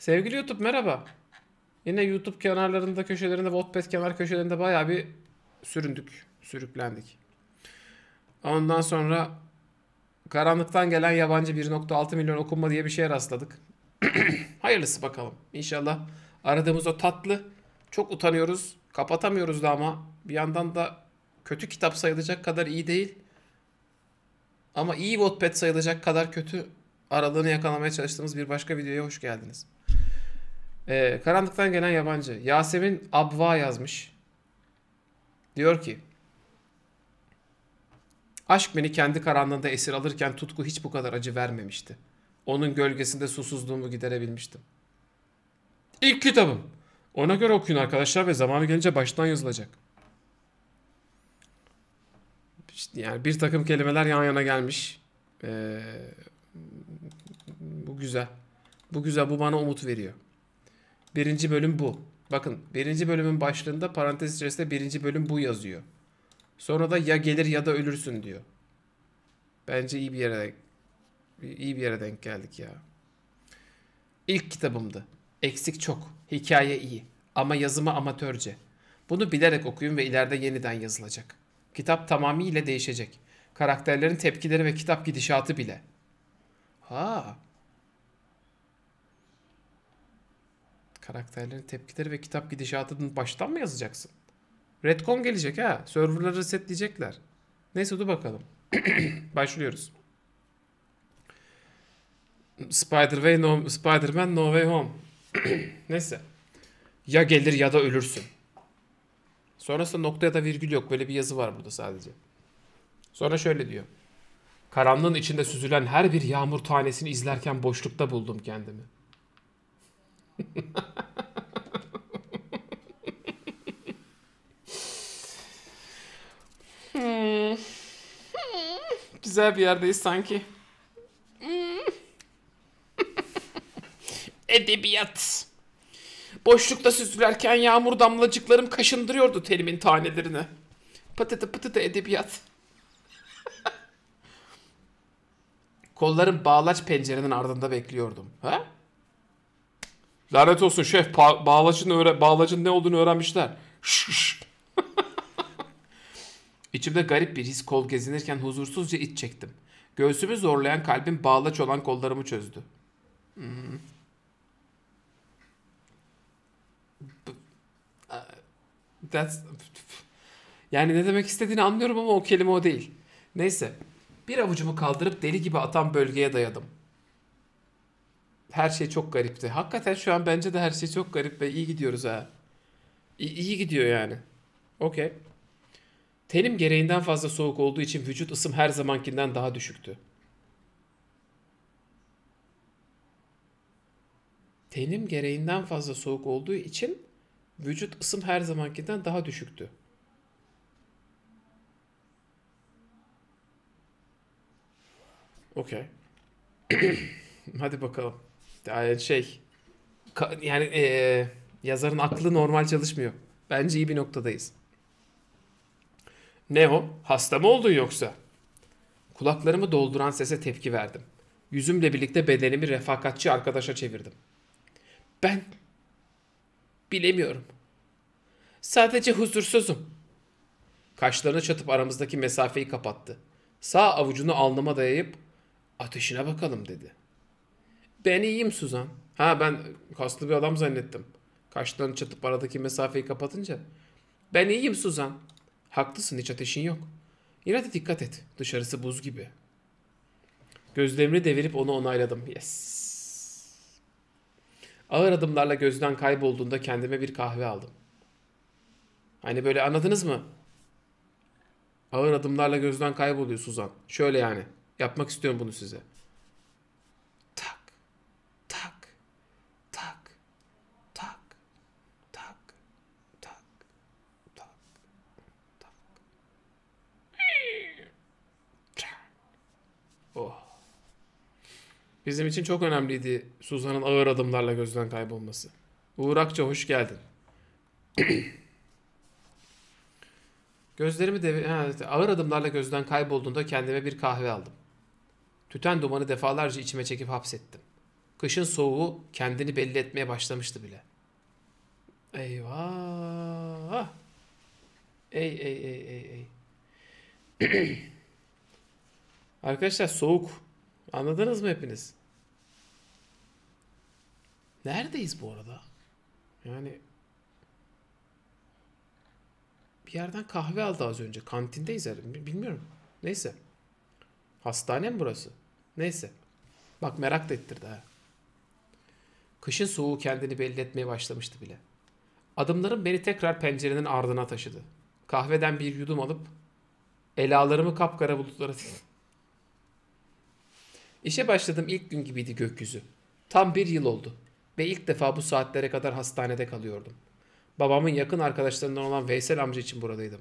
Sevgili YouTube merhaba. Yine YouTube kenarlarında köşelerinde Wattpad kenar köşelerinde bayağı bir süründük. Sürüklendik. Ondan sonra karanlıktan gelen yabancı 1.6 milyon okunma diye bir şeye rastladık. Hayırlısı bakalım. İnşallah aradığımız o tatlı çok utanıyoruz. Kapatamıyoruz da ama bir yandan da kötü kitap sayılacak kadar iyi değil. Ama iyi Wattpad sayılacak kadar kötü aralığını yakalamaya çalıştığımız bir başka videoya hoş geldiniz. Ee, karanlıktan gelen yabancı. Yasemin Abva yazmış. Diyor ki Aşk beni kendi karanlığında esir alırken tutku hiç bu kadar acı vermemişti. Onun gölgesinde susuzluğumu giderebilmiştim. İlk kitabım. Ona göre okuyun arkadaşlar ve zamanı gelince baştan yazılacak. İşte yani bir takım kelimeler yan yana gelmiş. Ee, bu güzel. Bu güzel. Bu bana umut veriyor. Birinci bölüm bu. Bakın birinci bölümün başlığında parantez içerisinde birinci bölüm bu yazıyor. Sonra da ya gelir ya da ölürsün diyor. Bence iyi bir yere iyi bir yere denk geldik ya. İlk kitabımdı. Eksik çok. Hikaye iyi. Ama yazımı amatörce. Bunu bilerek okuyun ve ileride yeniden yazılacak. Kitap tamamıyla değişecek. Karakterlerin tepkileri ve kitap gidişatı bile. Ha. Karakterlerin tepkileri ve kitap gidişatını baştan mı yazacaksın? Redcon gelecek ha. Serverları resetleyecekler. Neyse dur bakalım. Başlıyoruz. Spider-Man no, Spider-Man No Way Home. Neyse. Ya gelir ya da ölürsün. Sonrasında nokta ya da virgül yok. Böyle bir yazı var burada sadece. Sonra şöyle diyor. Karanlığın içinde süzülen her bir yağmur tanesini izlerken boşlukta buldum kendimi. Güzel bir yerdeyiz sanki. Edebiyat. Boşlukta süzülerken yağmur damlacıklarım kaşındırıyordu telimin tanelerini. Pıtıtı pıtıtı edebiyat. Kollarım bağlaç pencerenin ardında bekliyordum. Ha? Lanet olsun şef ba- bağlacın, öğre- bağlacın ne olduğunu öğrenmişler. İçimde garip bir his kol gezinirken huzursuzca iç çektim. Göğsümü zorlayan kalbim bağlaç olan kollarımı çözdü. Hmm. That's... Yani ne demek istediğini anlıyorum ama o kelime o değil. Neyse. Bir avucumu kaldırıp deli gibi atan bölgeye dayadım. Her şey çok garipti. Hakikaten şu an bence de her şey çok garip ve iyi gidiyoruz ha. İyi, gidiyor yani. Okey. Tenim gereğinden fazla soğuk olduğu için vücut ısım her zamankinden daha düşüktü. Tenim gereğinden fazla soğuk olduğu için vücut ısım her zamankinden daha düşüktü. Okey. Hadi bakalım. Yani şey yani ee, yazarın aklı normal çalışmıyor. Bence iyi bir noktadayız. Ne o? Hasta mı oldun yoksa? Kulaklarımı dolduran sese tepki verdim. Yüzümle birlikte bedenimi refakatçi arkadaşa çevirdim. Ben bilemiyorum. Sadece huzursuzum. Kaşlarını çatıp aramızdaki mesafeyi kapattı. Sağ avucunu alnıma dayayıp ateşine bakalım dedi. Ben iyiyim Suzan. Ha ben kaslı bir adam zannettim. Kaşlarını çatıp aradaki mesafeyi kapatınca. Ben iyiyim Suzan. Haklısın hiç ateşin yok. Yine de dikkat et. Dışarısı buz gibi. Gözlerimi devirip onu onayladım. Yes. Ağır adımlarla gözden kaybolduğunda kendime bir kahve aldım. Hani böyle anladınız mı? Ağır adımlarla gözden kayboluyor Suzan. Şöyle yani. Yapmak istiyorum bunu size. Bizim için çok önemliydi Suzan'ın ağır adımlarla gözden kaybolması. Uğur Akça hoş geldin. Gözlerimi de ha, ağır adımlarla gözden kaybolduğunda kendime bir kahve aldım. Tüten dumanı defalarca içime çekip hapsettim. Kışın soğuğu kendini belli etmeye başlamıştı bile. Eyvah. Ey ey ey ey ey. Arkadaşlar soğuk. Anladınız mı hepiniz? Neredeyiz bu arada? Yani bir yerden kahve aldı az önce. Kantindeyiz herhalde. Bilmiyorum. Neyse. Hastane mi burası? Neyse. Bak merak da ettirdi ha. Kışın soğuğu kendini belli etmeye başlamıştı bile. Adımlarım beni tekrar pencerenin ardına taşıdı. Kahveden bir yudum alıp elalarımı kapkara bulutlara İşe başladığım ilk gün gibiydi gökyüzü. Tam bir yıl oldu ve ilk defa bu saatlere kadar hastanede kalıyordum. Babamın yakın arkadaşlarından olan Veysel amca için buradaydım.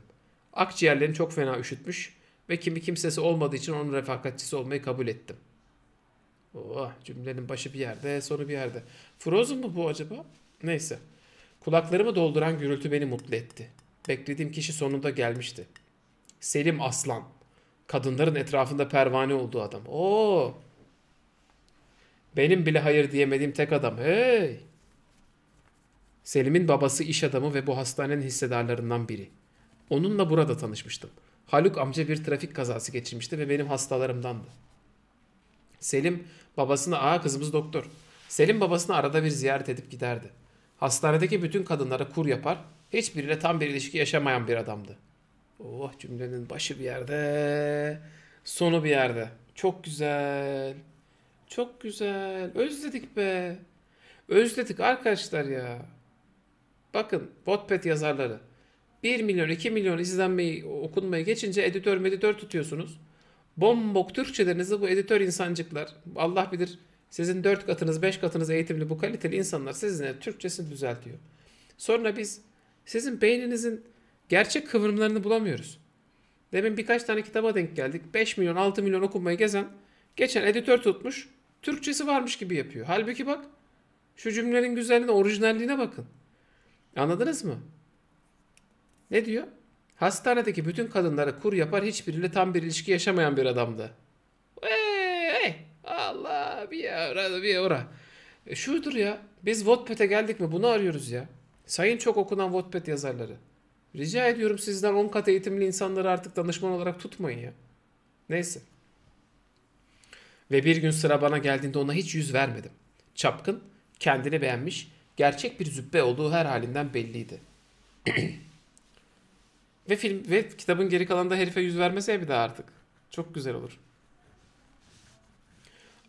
Akciğerlerim çok fena üşütmüş ve kimi kimsesi olmadığı için onun refakatçisi olmayı kabul ettim. Oh, cümlenin başı bir yerde, sonu bir yerde. Frozen mu bu acaba? Neyse. Kulaklarımı dolduran gürültü beni mutlu etti. Beklediğim kişi sonunda gelmişti. Selim Aslan. Kadınların etrafında pervane olduğu adam. Oo. Benim bile hayır diyemediğim tek adam. Hey. Selim'in babası iş adamı ve bu hastanenin hissedarlarından biri. Onunla burada tanışmıştım. Haluk amca bir trafik kazası geçirmişti ve benim hastalarımdandı. Selim babasına aa kızımız doktor. Selim babasını arada bir ziyaret edip giderdi. Hastanedeki bütün kadınlara kur yapar, hiçbiriyle tam bir ilişki yaşamayan bir adamdı. Oh cümlenin başı bir yerde, sonu bir yerde. Çok güzel. Çok güzel. Özledik be. Özledik arkadaşlar ya. Bakın Wattpad yazarları. 1 milyon 2 milyon izlenmeyi okunmayı geçince editör meditör tutuyorsunuz. Bombok Türkçelerinizi bu editör insancıklar Allah bilir sizin 4 katınız 5 katınız eğitimli bu kaliteli insanlar sizinle Türkçesini düzeltiyor. Sonra biz sizin beyninizin gerçek kıvrımlarını bulamıyoruz. Demin birkaç tane kitaba denk geldik. 5 milyon 6 milyon okunmayı gezen geçen editör tutmuş Türkçesi varmış gibi yapıyor. Halbuki bak şu cümlenin güzelliğine orijinalliğine bakın. Anladınız mı? Ne diyor? Hastanedeki bütün kadınlara kur yapar hiçbiriyle tam bir ilişki yaşamayan bir adamdı. Hey, Allah bir ara bir ora. E, şudur ya. Biz Wattpad'e geldik mi bunu arıyoruz ya. Sayın çok okunan Wattpad yazarları. Rica ediyorum sizden 10 kat eğitimli insanları artık danışman olarak tutmayın ya. Neyse. Ve bir gün sıra bana geldiğinde ona hiç yüz vermedim. Çapkın, kendini beğenmiş, gerçek bir züppe olduğu her halinden belliydi. ve film ve kitabın geri kalanında herife yüz vermese bir daha artık. Çok güzel olur.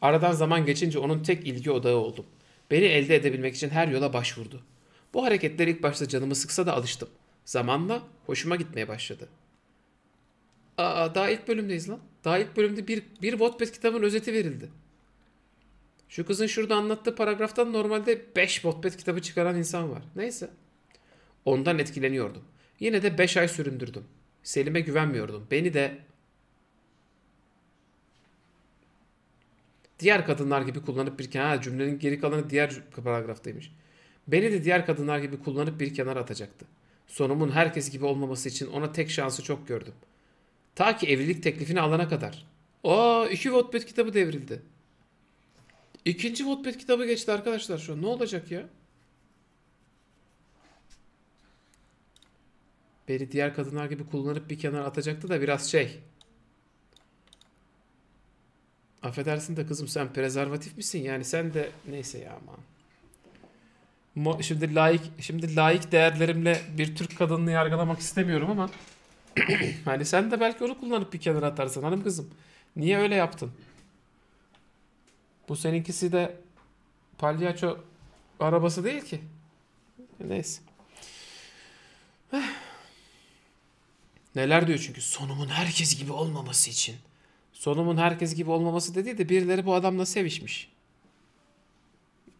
Aradan zaman geçince onun tek ilgi odağı oldum. Beni elde edebilmek için her yola başvurdu. Bu hareketler ilk başta canımı sıksa da alıştım. Zamanla hoşuma gitmeye başladı. Aa, daha ilk bölümdeyiz lan. Daha ilk bölümde bir, bir Wattpad kitabın özeti verildi. Şu kızın şurada anlattığı paragraftan normalde 5 Wattpad kitabı çıkaran insan var. Neyse. Ondan etkileniyordum. Yine de 5 ay süründürdüm. Selim'e güvenmiyordum. Beni de diğer kadınlar gibi kullanıp bir kenara cümlenin geri kalanı diğer paragraftaymış. Beni de diğer kadınlar gibi kullanıp bir kenara atacaktı. Sonumun herkes gibi olmaması için ona tek şansı çok gördüm. Ta ki evlilik teklifini alana kadar. Aa iki Wattpad kitabı devrildi. İkinci Wattpad kitabı geçti arkadaşlar şu an. Ne olacak ya? Beni diğer kadınlar gibi kullanıp bir kenara atacaktı da biraz şey. Affedersin de kızım sen prezervatif misin? Yani sen de neyse ya aman. Şimdi layık şimdi layık değerlerimle bir Türk kadınını yargılamak istemiyorum ama hani sen de belki onu kullanıp bir kenara atarsın hanım kızım. Niye öyle yaptın? Bu seninkisi de palyaço arabası değil ki. Neyse. Neler diyor çünkü sonumun herkes gibi olmaması için. Sonumun herkes gibi olmaması dediği de birileri bu adamla sevişmiş.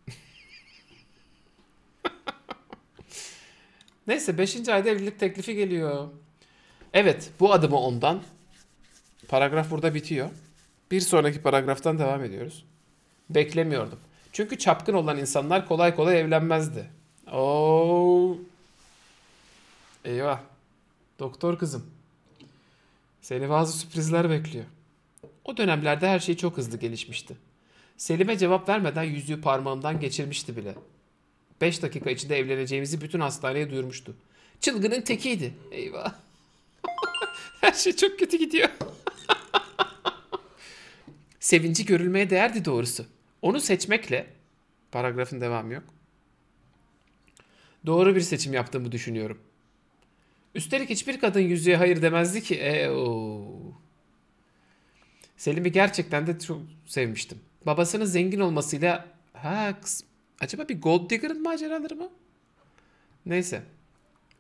Neyse 5. ayda evlilik teklifi geliyor. Evet bu adımı ondan. Paragraf burada bitiyor. Bir sonraki paragraftan devam ediyoruz. Beklemiyordum. Çünkü çapkın olan insanlar kolay kolay evlenmezdi. Oo. Eyvah. Doktor kızım. Seni bazı sürprizler bekliyor. O dönemlerde her şey çok hızlı gelişmişti. Selim'e cevap vermeden yüzüğü parmağımdan geçirmişti bile. 5 dakika içinde evleneceğimizi bütün hastaneye duyurmuştu. Çılgının tekiydi. Eyvah. Her şey çok kötü gidiyor. Sevinci görülmeye değerdi doğrusu. Onu seçmekle paragrafın devamı yok. Doğru bir seçim yaptığımı düşünüyorum. Üstelik hiçbir kadın yüzüğe hayır demezdi ki. E, Selim'i gerçekten de çok sevmiştim. Babasının zengin olmasıyla ha kız, acaba bir gold digger'ın maceraları mı? Neyse.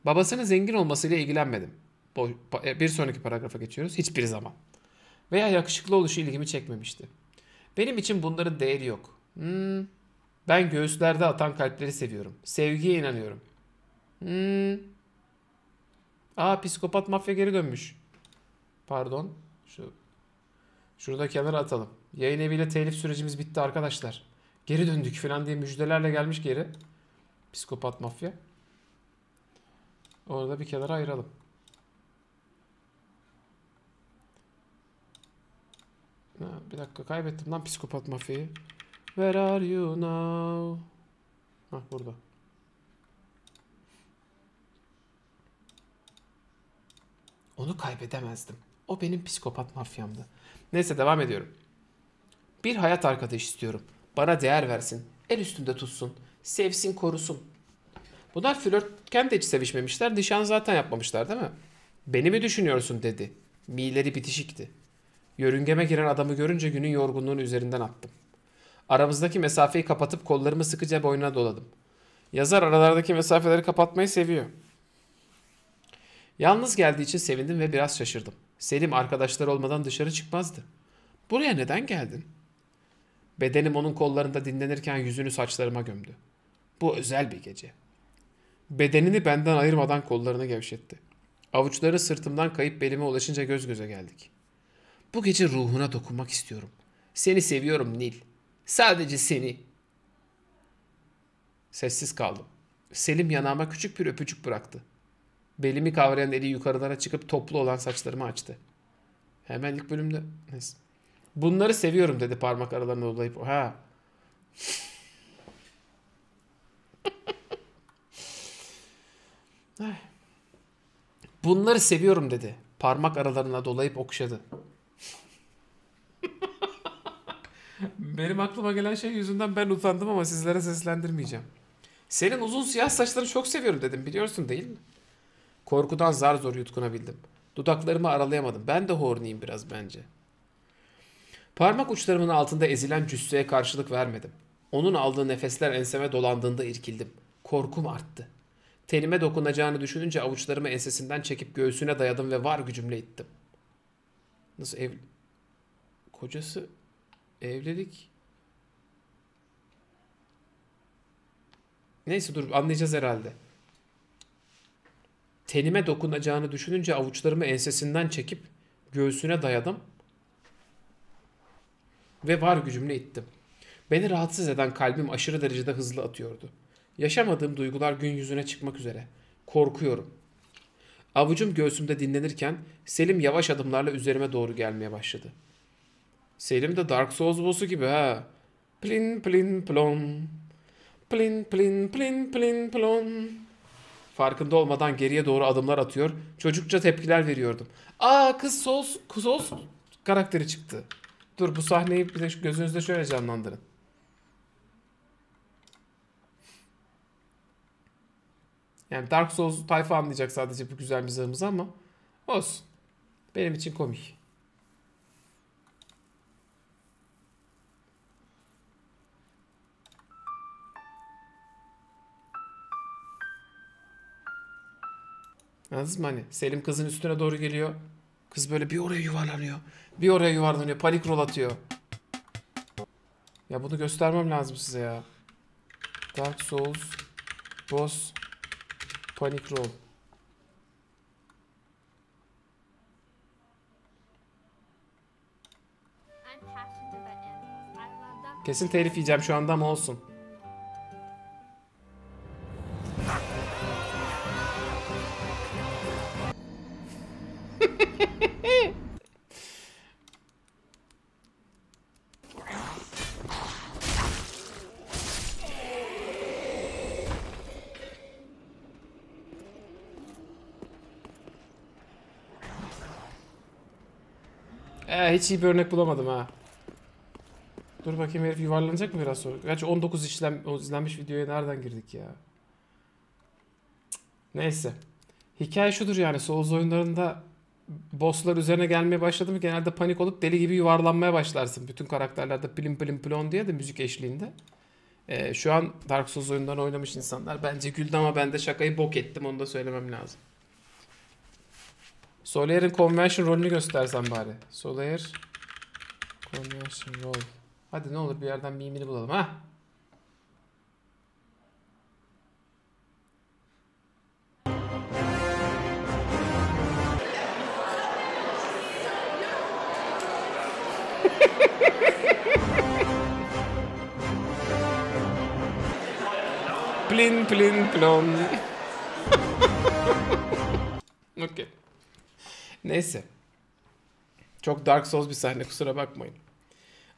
Babasının zengin olmasıyla ilgilenmedim. Bir sonraki paragrafa geçiyoruz. Hiçbir zaman. Veya yakışıklı oluşu ilgimi çekmemişti. Benim için bunların değeri yok. Hmm. Ben göğüslerde atan kalpleri seviyorum. Sevgiye inanıyorum. Hmm. Aa psikopat mafya geri dönmüş. Pardon. Şu Şurada kenara atalım. Yayın eviyle telif sürecimiz bitti arkadaşlar. Geri döndük falan diye müjdelerle gelmiş geri. Psikopat mafya. Orada bir kenara ayıralım. Bir dakika kaybettim lan psikopat mafyayı. Where are you now? Hah burada. Onu kaybedemezdim. O benim psikopat mafyamdı. Neyse devam ediyorum. Bir hayat arkadaş istiyorum. Bana değer versin. El üstünde tutsun. Sevsin korusun. Bunlar flörtken de hiç sevişmemişler. Nişan zaten yapmamışlar değil mi? Beni mi düşünüyorsun dedi. Mileri bitişikti. Yörüngeme giren adamı görünce günün yorgunluğunu üzerinden attım. Aramızdaki mesafeyi kapatıp kollarımı sıkıca boynuna doladım. Yazar aralardaki mesafeleri kapatmayı seviyor. Yalnız geldiği için sevindim ve biraz şaşırdım. Selim arkadaşlar olmadan dışarı çıkmazdı. Buraya neden geldin? Bedenim onun kollarında dinlenirken yüzünü saçlarıma gömdü. Bu özel bir gece. Bedenini benden ayırmadan kollarını gevşetti. Avuçları sırtımdan kayıp belime ulaşınca göz göze geldik. Bu gece ruhuna dokunmak istiyorum. Seni seviyorum Nil. Sadece seni. Sessiz kaldım. Selim yanağıma küçük bir öpücük bıraktı. Belimi kavrayan eli yukarılara çıkıp toplu olan saçlarımı açtı. Hemen ilk bölümde neyse. Bunları seviyorum dedi parmak aralarına dolayıp. Ha. Bunları seviyorum dedi. Parmak aralarına dolayıp okşadı. Benim aklıma gelen şey yüzünden ben utandım ama sizlere seslendirmeyeceğim. Senin uzun siyah saçlarını çok seviyorum dedim biliyorsun değil mi? Korkudan zar zor yutkunabildim. Dudaklarımı aralayamadım. Ben de horniyim biraz bence. Parmak uçlarımın altında ezilen cüsseye karşılık vermedim. Onun aldığı nefesler enseme dolandığında irkildim. Korkum arttı. Tenime dokunacağını düşününce avuçlarımı ensesinden çekip göğsüne dayadım ve var gücümle ittim. Nasıl ev... Kocası... Evlilik... Neyse dur anlayacağız herhalde. Tenime dokunacağını düşününce avuçlarımı ensesinden çekip göğsüne dayadım ve var gücümle ittim. Beni rahatsız eden kalbim aşırı derecede hızlı atıyordu. Yaşamadığım duygular gün yüzüne çıkmak üzere. Korkuyorum. Avucum göğsümde dinlenirken Selim yavaş adımlarla üzerime doğru gelmeye başladı. Selim de Dark Souls boss'u gibi ha. Plin plin plon. Plin plin plin plin plon. Farkında olmadan geriye doğru adımlar atıyor. Çocukça tepkiler veriyordum. Aa kız Souls, Souls karakteri çıktı. Dur bu sahneyi bir de gözünüzde şöyle canlandırın. Yani Dark Souls tayfa anlayacak sadece bu güzel mizahımızı ama olsun. Benim için komik. Anladınız mı hani? Selim kızın üstüne doğru geliyor. Kız böyle bir oraya yuvarlanıyor. Bir oraya yuvarlanıyor. Panik rol atıyor. Ya bunu göstermem lazım size ya. Dark Souls Boss Panik Roll. Kesin telif yiyeceğim şu anda ama olsun. Hiç iyi bir örnek bulamadım ha. Dur bakayım herif yuvarlanacak mı biraz sonra? Gerçi 19 işlem, izlenmiş videoya nereden girdik ya? Neyse. Hikaye şudur yani Souls oyunlarında bosslar üzerine gelmeye başladı mı genelde panik olup deli gibi yuvarlanmaya başlarsın. Bütün karakterlerde plim plim plon diye de müzik eşliğinde. Ee, şu an Dark Souls oyunlarını oynamış insanlar bence güldü ama ben de şakayı bok ettim onu da söylemem lazım. Solaire'in Convention rolünü göstersen bari. Solaire Convention rol. Hadi ne olur bir yerden mimini bulalım ha. Plin plin plon. Okey. Neyse. Çok Dark Souls bir sahne kusura bakmayın.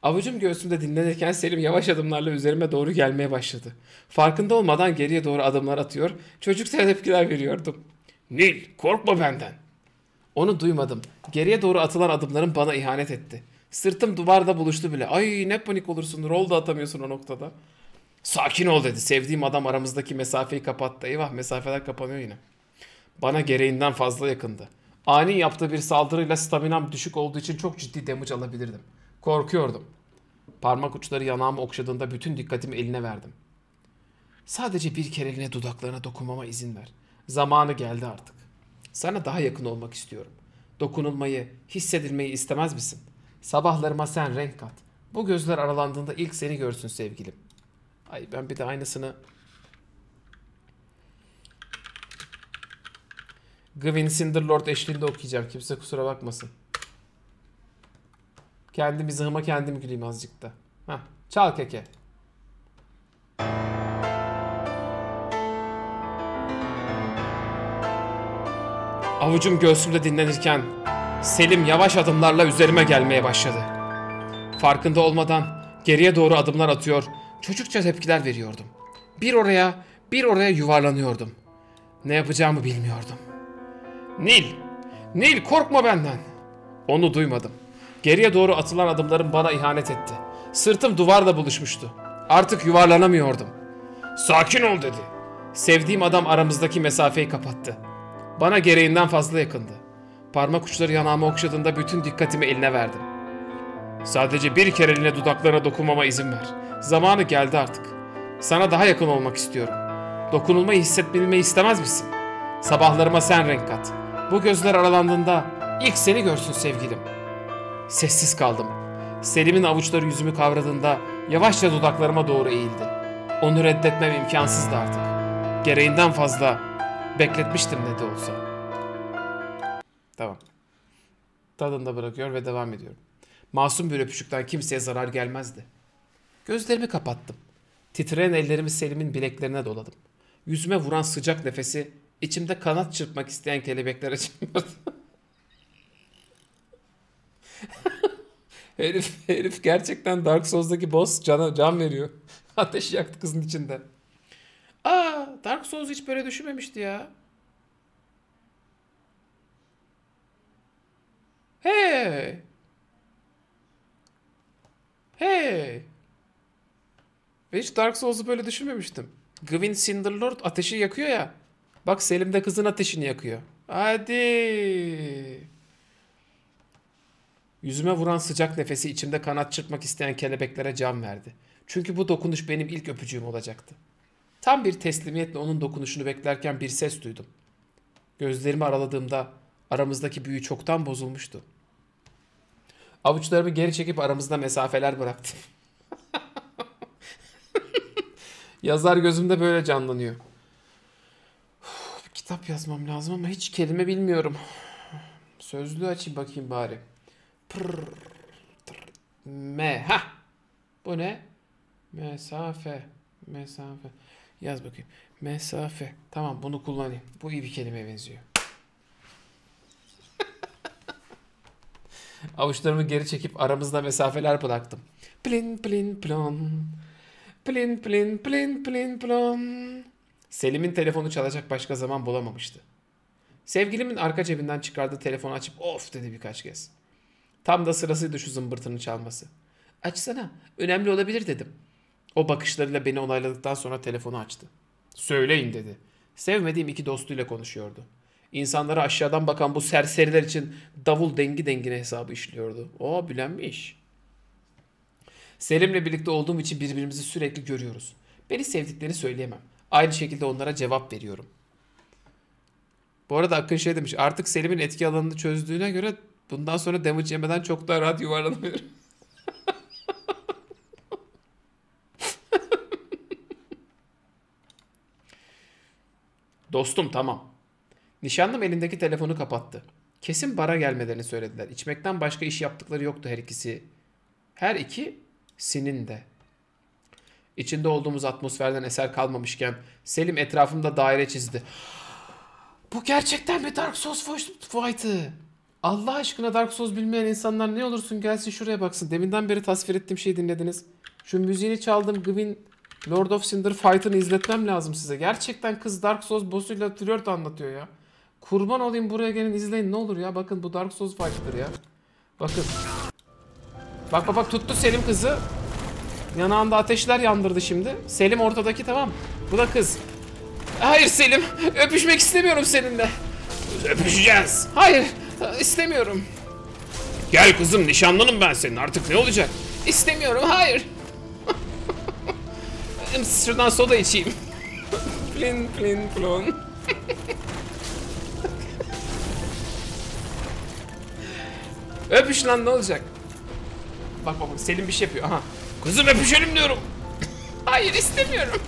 Avucum göğsümde dinlenirken Selim yavaş adımlarla üzerime doğru gelmeye başladı. Farkında olmadan geriye doğru adımlar atıyor, çocukça tepkiler veriyordum. Nil, korkma benden. Onu duymadım. Geriye doğru atılan adımlarım bana ihanet etti. Sırtım duvarda buluştu bile. Ay ne panik olursun, rol da atamıyorsun o noktada. Sakin ol dedi. Sevdiğim adam aramızdaki mesafeyi kapattı. Eyvah mesafeler kapanıyor yine. Bana gereğinden fazla yakındı. Ani yaptığı bir saldırıyla staminam düşük olduğu için çok ciddi damage alabilirdim. Korkuyordum. Parmak uçları yanağımı okşadığında bütün dikkatimi eline verdim. Sadece bir kereliğine dudaklarına dokunmama izin ver. Zamanı geldi artık. Sana daha yakın olmak istiyorum. Dokunulmayı, hissedilmeyi istemez misin? Sabahlarıma sen renk kat. Bu gözler aralandığında ilk seni görsün sevgilim. Ay ben bir de aynısını Gwyn Cinderlord eşliğinde okuyacağım. Kimse kusura bakmasın. Kendi mizahıma kendim güleyim azıcık da. Heh, çal keke. Avucum göğsümde dinlenirken Selim yavaş adımlarla üzerime gelmeye başladı. Farkında olmadan geriye doğru adımlar atıyor, çocukça tepkiler veriyordum. Bir oraya, bir oraya yuvarlanıyordum. Ne yapacağımı bilmiyordum. Nil! Nil korkma benden! Onu duymadım. Geriye doğru atılan adımlarım bana ihanet etti. Sırtım duvarla buluşmuştu. Artık yuvarlanamıyordum. Sakin ol dedi. Sevdiğim adam aramızdaki mesafeyi kapattı. Bana gereğinden fazla yakındı. Parmak uçları yanağımı okşadığında bütün dikkatimi eline verdim. Sadece bir kereliğine dudaklarına dokunmama izin ver. Zamanı geldi artık. Sana daha yakın olmak istiyorum. Dokunulmayı hissetmemi istemez misin? Sabahlarıma sen renk kat. Bu gözler aralandığında ilk seni görsün sevgilim. Sessiz kaldım. Selim'in avuçları yüzümü kavradığında yavaşça dudaklarıma doğru eğildi. Onu reddetmem imkansızdı artık. Gereğinden fazla bekletmiştim ne de olsa. Tamam. Tadında bırakıyor ve devam ediyorum. Masum bir öpüşükten kimseye zarar gelmezdi. Gözlerimi kapattım. Titreyen ellerimi Selim'in bileklerine doladım. Yüzüme vuran sıcak nefesi içimde kanat çırpmak isteyen kelebeklere çarpıyordu. herif, herif gerçekten Dark Souls'daki boss cana can veriyor. Ateş yaktı kızın içinde. Aa, Dark Souls hiç böyle düşünmemişti ya. Hey. Hey. Ve hiç Dark Souls'u böyle düşünmemiştim. Gwyn Cinderlord ateşi yakıyor ya. Bak Selim de kızın ateşini yakıyor. Hadi. Yüzüme vuran sıcak nefesi içimde kanat çırpmak isteyen kelebeklere can verdi. Çünkü bu dokunuş benim ilk öpücüğüm olacaktı. Tam bir teslimiyetle onun dokunuşunu beklerken bir ses duydum. Gözlerimi araladığımda aramızdaki büyü çoktan bozulmuştu. Avuçlarımı geri çekip aramızda mesafeler bıraktım. Yazar gözümde böyle canlanıyor. Kitap yazmam lazım ama hiç kelime bilmiyorum. Sözlüğü açayım bakayım bari. Pırr, me. Ha. Bu ne? Mesafe. Mesafe. Yaz bakayım. Mesafe. Tamam bunu kullanayım. Bu iyi bir kelimeye benziyor. Avuçlarımı geri çekip aramızda mesafeler bıraktım. Plin plin plon. Plin plin plin plin plon. Selim'in telefonu çalacak başka zaman bulamamıştı. Sevgilimin arka cebinden çıkardığı telefonu açıp of dedi birkaç kez. Tam da sırasıydı şu zımbırtının çalması. Açsana. Önemli olabilir dedim. O bakışlarıyla beni onayladıktan sonra telefonu açtı. Söyleyin dedi. Sevmediğim iki dostuyla konuşuyordu. İnsanlara aşağıdan bakan bu serseriler için davul dengi dengine hesabı işliyordu. O bilenmiş. Selim'le birlikte olduğum için birbirimizi sürekli görüyoruz. Beni sevdiklerini söyleyemem. Aynı şekilde onlara cevap veriyorum. Bu arada Akın şey demiş. Artık Selim'in etki alanını çözdüğüne göre bundan sonra damage yemeden çok daha rahat yuvarlanamıyor. Dostum tamam. Nişanlım elindeki telefonu kapattı. Kesin bara gelmelerini söylediler. İçmekten başka iş yaptıkları yoktu her ikisi. Her iki sinin de. İçinde olduğumuz atmosferden eser kalmamışken Selim etrafımda daire çizdi. Bu gerçekten bir Dark Souls fight'ı. Allah aşkına Dark Souls bilmeyen insanlar ne olursun gelsin şuraya baksın. Deminden beri tasvir ettiğim şeyi dinlediniz. Şu müziğini çaldım Gwyn Lord of Cinder fight'ını izletmem lazım size. Gerçekten kız Dark Souls boss'uyla flört anlatıyor ya. Kurban olayım buraya gelin izleyin ne olur ya. Bakın bu Dark Souls fight'ıdır ya. Bakın. Bak bak bak tuttu Selim kızı. Yanağında ateşler yandırdı şimdi. Selim ortadaki tamam. Bu da kız. Hayır Selim. Öpüşmek istemiyorum seninle. Öpüşeceğiz. Hayır. istemiyorum. Gel kızım nişanlınım ben senin. Artık ne olacak? İstemiyorum. Hayır. Şuradan soda içeyim. plin plin plon. Öpüş lan ne olacak? Bak bak bak Selim bir şey yapıyor. Aha. Kızım öpüşelim diyorum. Hayır istemiyorum.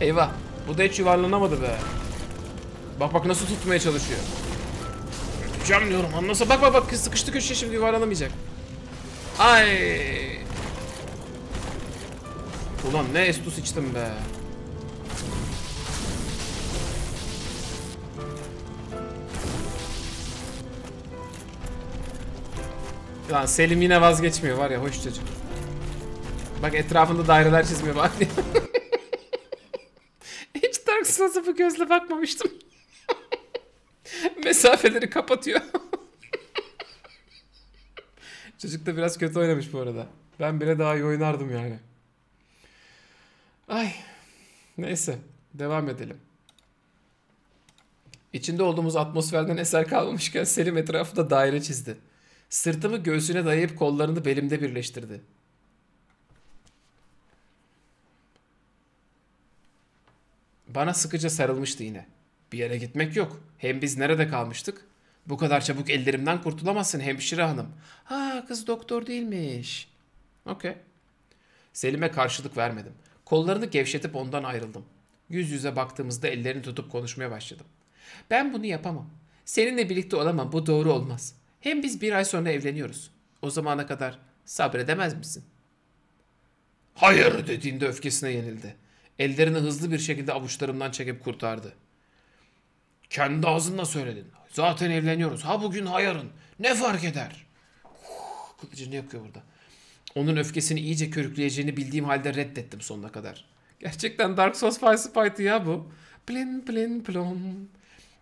Eyvah. Bu da hiç yuvarlanamadı be. Bak bak nasıl tutmaya çalışıyor. Öpeceğim diyorum anlasa. Bak bak bak kız sıkıştı köşeye şimdi yuvarlanamayacak. Ay. Ulan ne estus içtim be. Lan Selim yine vazgeçmiyor var ya hoş çocuk. Bak etrafında daireler çizmiyor bak. Hiç Dark Souls'a bu gözle bakmamıştım. Mesafeleri kapatıyor. Çocuk da biraz kötü oynamış bu arada. Ben bile daha iyi oynardım yani. Ay. Neyse. Devam edelim. İçinde olduğumuz atmosferden eser kalmamışken Selim etrafında daire çizdi. Sırtımı göğsüne dayayıp kollarını belimde birleştirdi. Bana sıkıca sarılmıştı yine. Bir yere gitmek yok. Hem biz nerede kalmıştık? Bu kadar çabuk ellerimden kurtulamazsın hemşire hanım. Ha kız doktor değilmiş. Okey. Selim'e karşılık vermedim. Kollarını gevşetip ondan ayrıldım. Yüz yüze baktığımızda ellerini tutup konuşmaya başladım. Ben bunu yapamam. Seninle birlikte olamam. Bu doğru olmaz. Hem biz bir ay sonra evleniyoruz. O zamana kadar sabredemez misin? Hayır dediğinde öfkesine yenildi. Ellerini hızlı bir şekilde avuçlarımdan çekip kurtardı. Kendi ağzınla söyledin. Zaten evleniyoruz. Ha bugün ha yarın. Ne fark eder? Kılıcını yakıyor burada. Onun öfkesini iyice körükleyeceğini bildiğim halde reddettim sonuna kadar. Gerçekten Dark Souls Fight'ı ya bu. Plin plin plon.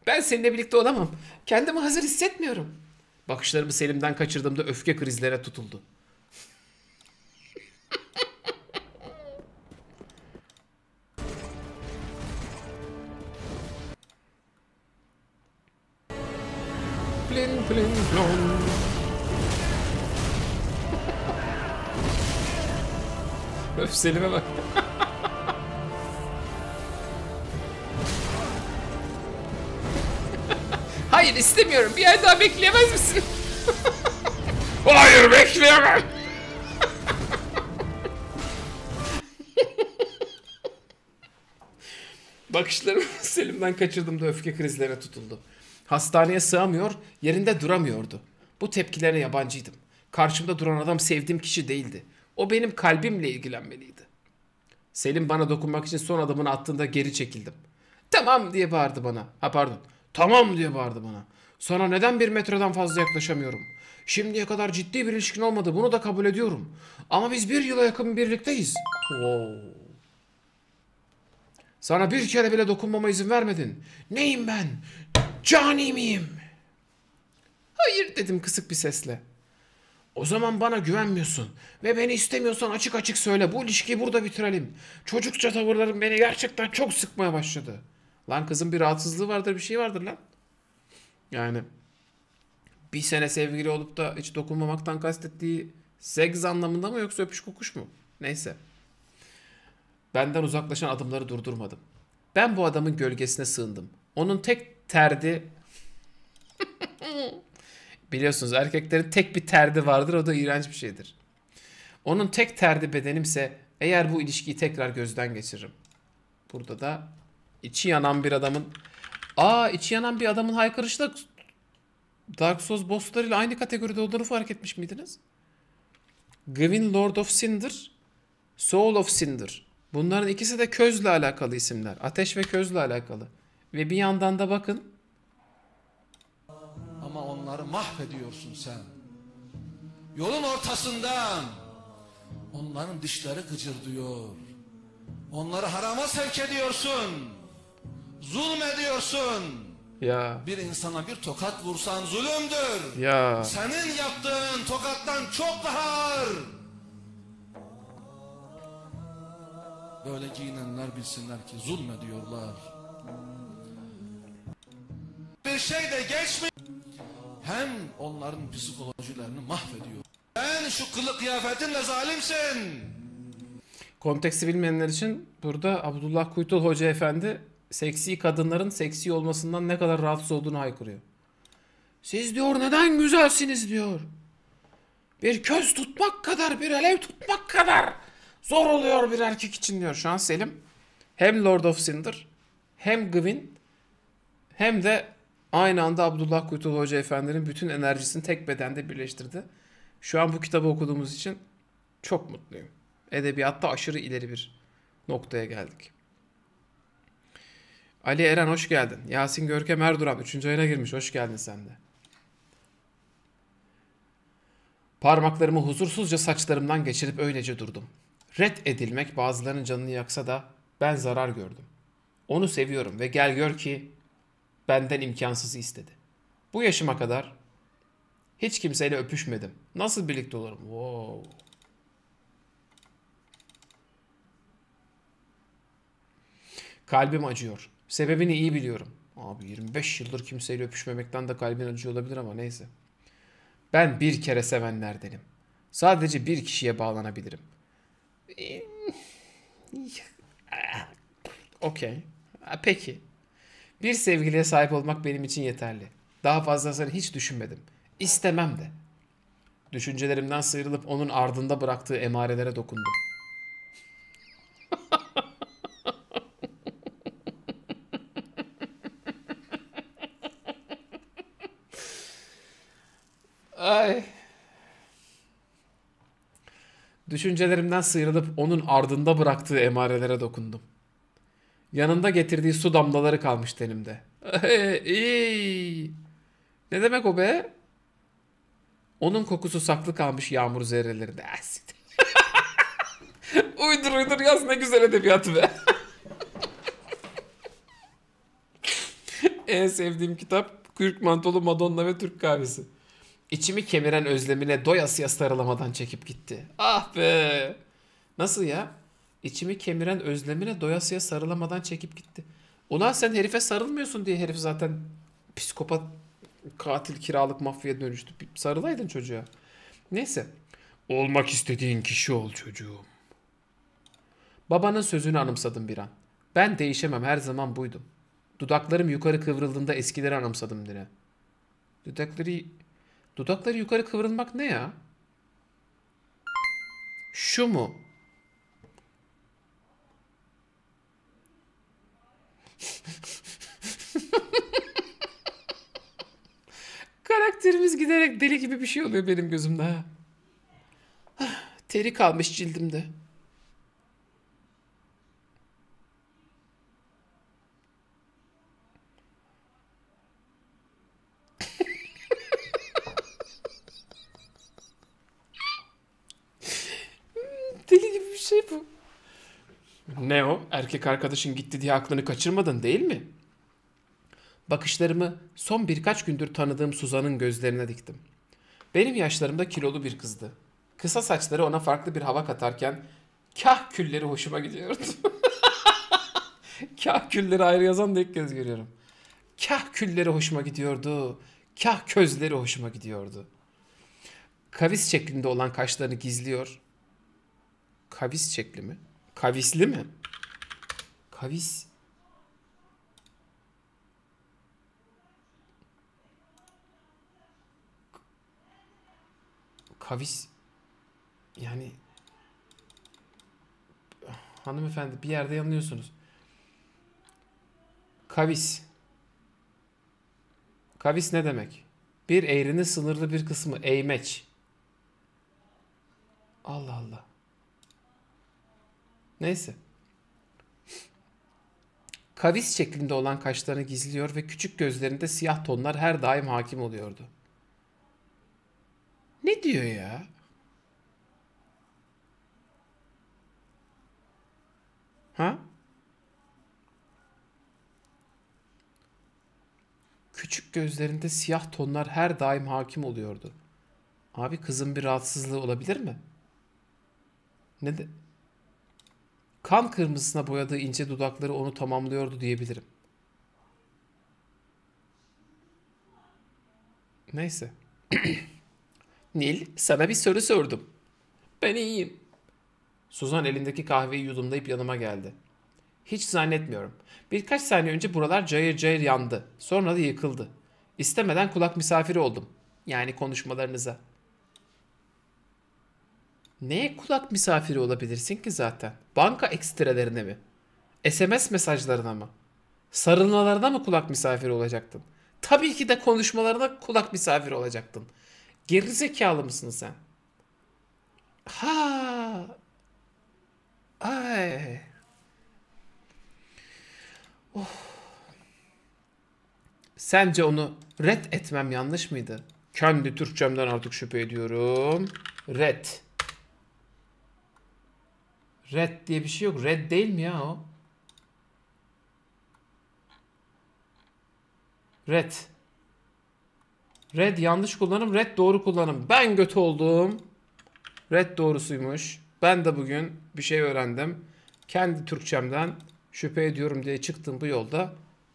Ben seninle birlikte olamam. Kendimi hazır hissetmiyorum. Bakışlarımı Selim'den kaçırdığımda öfke krizlere tutuldu. Plin plin plon. Öf Selim'e bak. Hayır istemiyorum. Bir ay daha bekleyemez misin? Hayır bekleyemem. Bakışlarımı Selim'den kaçırdığımda öfke krizlerine tutuldu. Hastaneye sığamıyor, yerinde duramıyordu. Bu tepkilere yabancıydım. Karşımda duran adam sevdiğim kişi değildi. O benim kalbimle ilgilenmeliydi. Selim bana dokunmak için son adımını attığında geri çekildim. Tamam diye bağırdı bana. Ha pardon. Tamam diye bağırdı bana. Sana neden bir metreden fazla yaklaşamıyorum? Şimdiye kadar ciddi bir ilişkin olmadı. Bunu da kabul ediyorum. Ama biz bir yıla yakın birlikteyiz. Wow. Sana bir kere bile dokunmama izin vermedin. Neyim ben? Cani miyim? Hayır dedim kısık bir sesle. O zaman bana güvenmiyorsun ve beni istemiyorsan açık açık söyle. Bu ilişkiyi burada bitirelim. Çocukça tavırların beni gerçekten çok sıkmaya başladı. Lan kızın bir rahatsızlığı vardır, bir şey vardır lan. Yani bir sene sevgili olup da hiç dokunmamaktan kastettiği seks anlamında mı yoksa öpüş kokuş mu? Neyse. Benden uzaklaşan adımları durdurmadım. Ben bu adamın gölgesine sığındım. Onun tek terdi Biliyorsunuz erkeklerin tek bir terdi vardır o da iğrenç bir şeydir. Onun tek terdi bedenimse eğer bu ilişkiyi tekrar gözden geçiririm. Burada da içi yanan bir adamın Aa içi yanan bir adamın haykırışı da Dark Souls bosslarıyla aynı kategoride olduğunu fark etmiş miydiniz? Gwyn Lord of Cinder, Soul of Cinder. Bunların ikisi de közle alakalı isimler. Ateş ve közle alakalı. Ve bir yandan da bakın Ama onları mahvediyorsun sen. Yolun ortasından onların dişleri gıcırdıyor. Onları harama sevk ediyorsun. Zulmediyorsun. ya Bir insana bir tokat vursan zulümdür. ya Senin yaptığın tokattan çok daha ağır. Böyle giyinenler bilsinler ki zulmediyorlar. Bir şey de geçmiyor. Hem onların psikolojilerini mahvediyor. Sen şu kılık kıyafetinle zalimsin. konteksti bilmeyenler için burada Abdullah Kuytul Hoca Efendi seksi kadınların seksi olmasından ne kadar rahatsız olduğunu haykırıyor. Siz diyor neden güzelsiniz diyor. Bir köz tutmak kadar bir alev tutmak kadar zor oluyor bir erkek için diyor. Şu an Selim hem Lord of Cinder hem Gwyn hem de aynı anda Abdullah Kuytul Hoca Efendi'nin bütün enerjisini tek bedende birleştirdi. Şu an bu kitabı okuduğumuz için çok mutluyum. Edebiyatta aşırı ileri bir noktaya geldik. Ali Eren hoş geldin. Yasin Görkem Erduran 3. ayına girmiş. Hoş geldin sen de. Parmaklarımı huzursuzca saçlarımdan geçirip öylece durdum. Red edilmek bazılarının canını yaksa da ben zarar gördüm. Onu seviyorum ve gel gör ki benden imkansızı istedi. Bu yaşıma kadar hiç kimseyle öpüşmedim. Nasıl birlikte olurum? Wow. Kalbim acıyor. Sebebini iyi biliyorum. Abi 25 yıldır kimseyle öpüşmemekten de kalbin acıyor olabilir ama neyse. Ben bir kere sevenlerdenim. Sadece bir kişiye bağlanabilirim. Okey. Ha, Peki. Bir sevgiliye sahip olmak benim için yeterli. Daha fazlasını hiç düşünmedim. İstemem de. Düşüncelerimden sıyrılıp onun ardında bıraktığı emarelere dokundum. Ay. Düşüncelerimden sıyrılıp onun ardında bıraktığı emarelere dokundum. Yanında getirdiği su damlaları kalmıştı elimde. Ne demek o be? Onun kokusu saklı kalmış yağmur zerrelerinde. Ah, uydur uydur yaz ne güzel edebiyatı be. en sevdiğim kitap Kürk Mantolu Madonna ve Türk Kahvesi. İçimi kemiren özlemine doyasıya sarılamadan çekip gitti. Ah be. Nasıl ya? İçimi kemiren özlemine doyasıya sarılamadan çekip gitti. Ulan sen herife sarılmıyorsun diye herif zaten psikopat katil kiralık mafyaya dönüştü. Bir Sarılaydın çocuğa. Neyse. Olmak istediğin kişi ol çocuğum. Babanın sözünü anımsadım bir an. Ben değişemem her zaman buydum. Dudaklarım yukarı kıvrıldığında eskileri anımsadım yine. Dudakları Dudakları yukarı kıvrılmak ne ya? Şu mu? Karakterimiz giderek deli gibi bir şey oluyor benim gözümde. Ah, Teri kalmış cildimde. Deli gibi bir şey bu. Ne o? Erkek arkadaşın gitti diye aklını kaçırmadın değil mi? Bakışlarımı son birkaç gündür tanıdığım Suzan'ın gözlerine diktim. Benim yaşlarımda kilolu bir kızdı. Kısa saçları ona farklı bir hava katarken kah külleri hoşuma gidiyordu. kah külleri ayrı yazan da ilk kez görüyorum. Kah külleri hoşuma gidiyordu. Kah közleri hoşuma gidiyordu. Kavis şeklinde olan kaşlarını gizliyor. Kavis şekli mi? Kavisli mi? Kavis. Kavis. Yani hanımefendi bir yerde yanılıyorsunuz. Kavis. Kavis ne demek? Bir eğrinin sınırlı bir kısmı eğmeç. Allah Allah. Neyse. Kavis şeklinde olan kaşlarını gizliyor ve küçük gözlerinde siyah tonlar her daim hakim oluyordu. Ne diyor ya? Ha? Küçük gözlerinde siyah tonlar her daim hakim oluyordu. Abi kızın bir rahatsızlığı olabilir mi? Ne de? Kan kırmızısına boyadığı ince dudakları onu tamamlıyordu diyebilirim. Neyse. Nil, sana bir soru sordum. Ben iyiyim. Suzan elindeki kahveyi yudumlayıp yanıma geldi. Hiç zannetmiyorum. Birkaç saniye önce buralar cayır cayır yandı. Sonra da yıkıldı. İstemeden kulak misafiri oldum. Yani konuşmalarınıza. Neye kulak misafiri olabilirsin ki zaten? Banka ekstrelerine mi? SMS mesajlarına mı? Sarılmalarına mı kulak misafiri olacaktın? Tabii ki de konuşmalarına kulak misafiri olacaktın. Geri zekalı mısın sen? Ha. Ay. Oh. Sence onu red etmem yanlış mıydı? Kendi Türkçemden artık şüphe ediyorum. Red. Red diye bir şey yok. Red değil mi ya o? Red. Red yanlış kullanım, red doğru kullanım. Ben göt oldum. Red doğrusuymuş. Ben de bugün bir şey öğrendim. Kendi Türkçemden şüphe ediyorum diye çıktım bu yolda.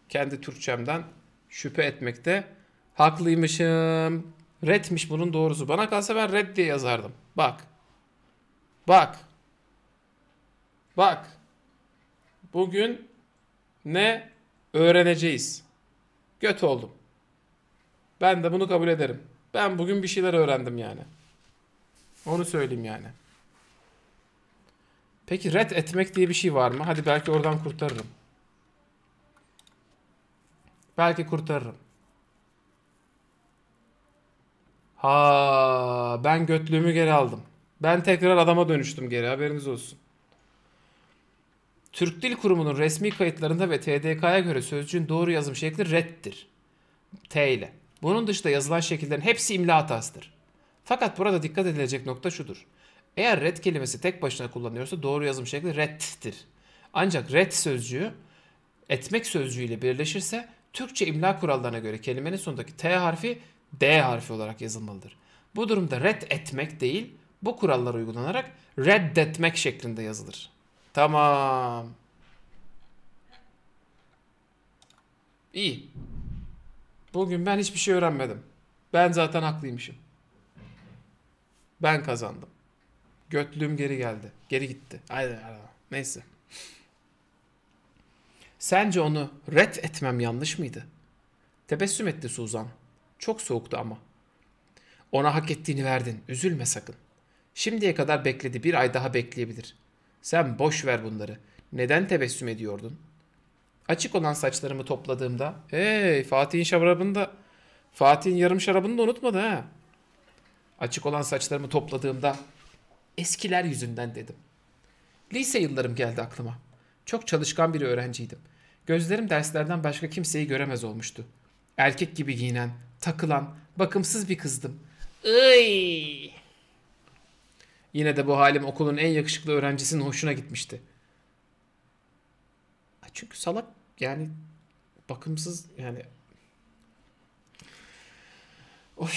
Kendi Türkçemden şüphe etmekte haklıymışım. Redmiş bunun doğrusu. Bana kalsa ben red diye yazardım. Bak. Bak. Bak. Bugün ne öğreneceğiz? Göt oldum. Ben de bunu kabul ederim. Ben bugün bir şeyler öğrendim yani. Onu söyleyeyim yani. Peki red etmek diye bir şey var mı? Hadi belki oradan kurtarırım. Belki kurtarırım. Ha, ben götlüğümü geri aldım. Ben tekrar adama dönüştüm geri haberiniz olsun. Türk Dil Kurumu'nun resmi kayıtlarında ve TDK'ya göre sözcüğün doğru yazım şekli red'tir. T ile. Bunun dışında yazılan şekillerin hepsi imla hatasıdır. Fakat burada dikkat edilecek nokta şudur. Eğer red kelimesi tek başına kullanıyorsa doğru yazım şekli red'tir. Ancak red sözcüğü etmek sözcüğüyle birleşirse Türkçe imla kurallarına göre kelimenin sonundaki T harfi D harfi olarak yazılmalıdır. Bu durumda red etmek değil, bu kurallar uygulanarak reddetmek şeklinde yazılır. Tamam. İyi. Bugün ben hiçbir şey öğrenmedim. Ben zaten haklıymışım. Ben kazandım. Götlüğüm geri geldi. Geri gitti. Haydi. Neyse. Sence onu red etmem yanlış mıydı? Tebessüm etti Suzan. Çok soğuktu ama. Ona hak ettiğini verdin. Üzülme sakın. Şimdiye kadar bekledi. Bir ay daha bekleyebilir. Sen boş ver bunları. Neden tebessüm ediyordun? Açık olan saçlarımı topladığımda, hey Fatih'in şarabını da, Fatih'in yarım şarabını da unutmadı ha. Açık olan saçlarımı topladığımda, eskiler yüzünden dedim. Lise yıllarım geldi aklıma. Çok çalışkan bir öğrenciydim. Gözlerim derslerden başka kimseyi göremez olmuştu. Erkek gibi giyinen, takılan, bakımsız bir kızdım. Iy. Yine de bu halim okulun en yakışıklı öğrencisinin hoşuna gitmişti. Çünkü salak yani bakımsız yani Oy,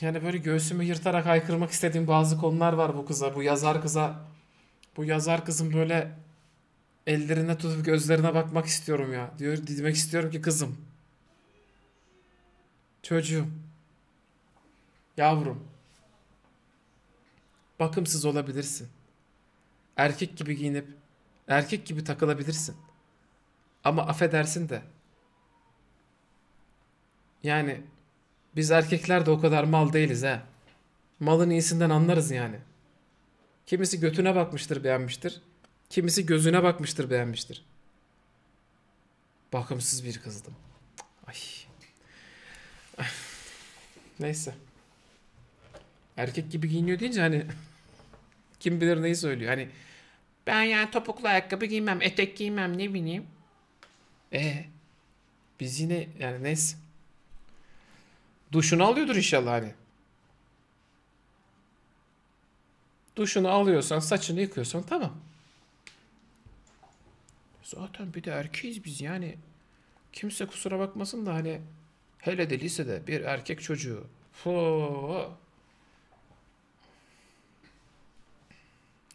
yani böyle göğsümü yırtarak haykırmak istediğim bazı konular var bu kıza. Bu yazar kıza. Bu yazar kızın böyle ellerine tutup gözlerine bakmak istiyorum ya. Diyor demek istiyorum ki kızım. Çocuğum. Yavrum. Bakımsız olabilirsin. Erkek gibi giyinip erkek gibi takılabilirsin. Ama affedersin de. Yani biz erkekler de o kadar mal değiliz ha. Malın iyisinden anlarız yani. Kimisi götüne bakmıştır beğenmiştir. Kimisi gözüne bakmıştır beğenmiştir. Bakımsız bir kızdım. Ay. Neyse. Erkek gibi giyiniyor deyince hani kim bilir neyi söylüyor. Hani ben yani topuklu ayakkabı giymem, etek giymem ne bileyim. E biz yine yani neyse. Duşunu alıyordur inşallah hani. Duşunu alıyorsan, saçını yıkıyorsan tamam. Zaten bir de erkeğiz biz yani. Kimse kusura bakmasın da hani hele de lisede bir erkek çocuğu. Foo.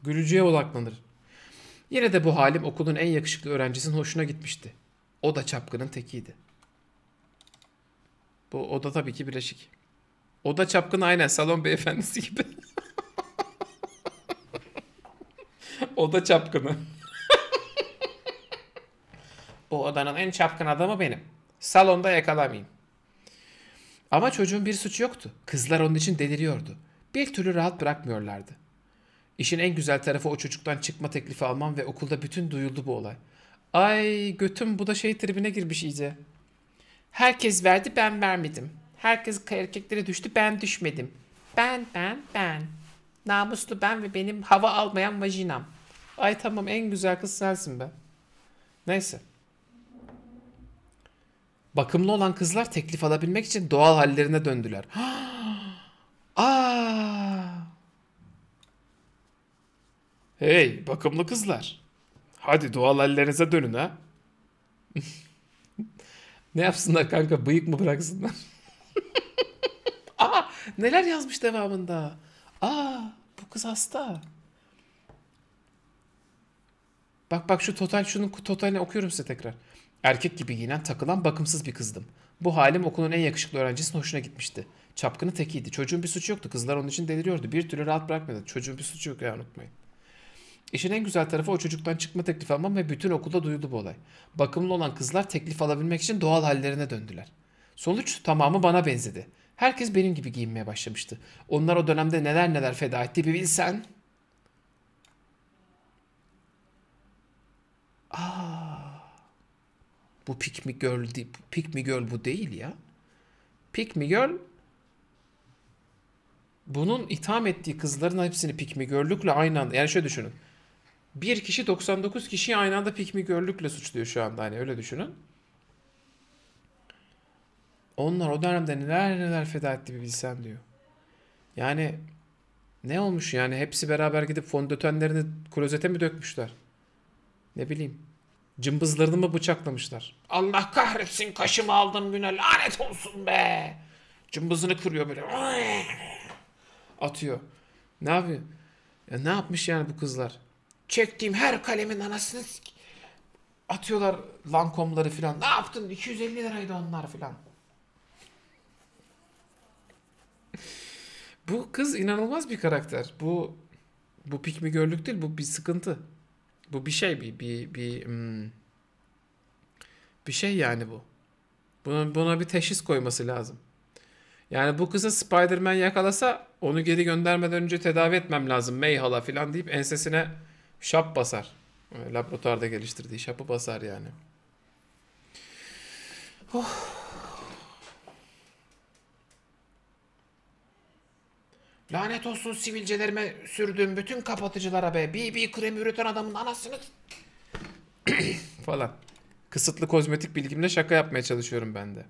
Gülücüye odaklanır. Yine de bu halim okulun en yakışıklı öğrencisinin hoşuna gitmişti. O da çapkının tekiydi. Bu oda tabii ki bileşik. Oda çapkını aynen salon beyefendisi gibi. oda çapkını. Bu odanın en çapkın adamı benim. Salonda yakalamayayım. Ama çocuğun bir suçu yoktu. Kızlar onun için deliriyordu. Bir türlü rahat bırakmıyorlardı. İşin en güzel tarafı o çocuktan çıkma teklifi almam ve okulda bütün duyuldu bu olay. Ay götüm bu da şey tribine girmiş iyice. Herkes verdi ben vermedim. Herkes erkeklere düştü ben düşmedim. Ben ben ben. Namuslu ben ve benim hava almayan vajinam. Ay tamam en güzel kız sensin be. Neyse. Bakımlı olan kızlar teklif alabilmek için doğal hallerine döndüler. Aa! Hey bakımlı kızlar. Hadi doğal hallerinize dönün ha. ne yapsınlar kanka bıyık mı bıraksınlar? Aa neler yazmış devamında. Aa bu kız hasta. Bak bak şu total şunun totalini okuyorum size tekrar. Erkek gibi giyinen takılan bakımsız bir kızdım. Bu halim okulun en yakışıklı öğrencisinin hoşuna gitmişti. Çapkını tekiydi. Çocuğun bir suçu yoktu. Kızlar onun için deliriyordu. Bir türlü rahat bırakmadı. Çocuğun bir suçu yok ya unutmayın. İşin en güzel tarafı o çocuktan çıkma teklifi almam ve bütün okulda duyuldu bu olay. Bakımlı olan kızlar teklif alabilmek için doğal hallerine döndüler. Sonuç tamamı bana benzedi. Herkes benim gibi giyinmeye başlamıştı. Onlar o dönemde neler neler feda etti bir bilsen. Aa, bu Pick Me Girl, Pick Me Girl bu değil ya. Pick Me Girl bunun itham ettiği kızların hepsini Pick Me Girl'lükle aynı anda. Yani şöyle düşünün bir kişi 99 kişiyi aynı anda pikmi görlükle suçluyor şu anda hani öyle düşünün. Onlar o dönemde neler neler feda etti bir bilsen diyor. Yani ne olmuş yani hepsi beraber gidip fondötenlerini klozete mi dökmüşler? Ne bileyim. Cımbızlarını mı bıçaklamışlar? Allah kahretsin kaşımı aldım güne lanet olsun be. Cımbızını kırıyor böyle. Atıyor. Ne yapıyor? Ya ne yapmış yani bu kızlar? Çektiğim her kalemin anasını atıyorlar lankomları filan. Ne yaptın? 250 liraydı onlar filan. bu kız inanılmaz bir karakter. Bu bu pik mi görlük değil. Bu bir sıkıntı. Bu bir şey bir bir bir hmm, bir şey yani bu. Buna, buna bir teşhis koyması lazım. Yani bu kızı Spider-Man yakalasa onu geri göndermeden önce tedavi etmem lazım. Meyhala filan deyip ensesine Şap basar. Laboratuvarda geliştirdiği şapı basar yani. Oh. Lanet olsun sivilcelerime sürdüğüm bütün kapatıcılara be. BB kremi üreten adamın anasını... falan. Kısıtlı kozmetik bilgimle şaka yapmaya çalışıyorum ben de.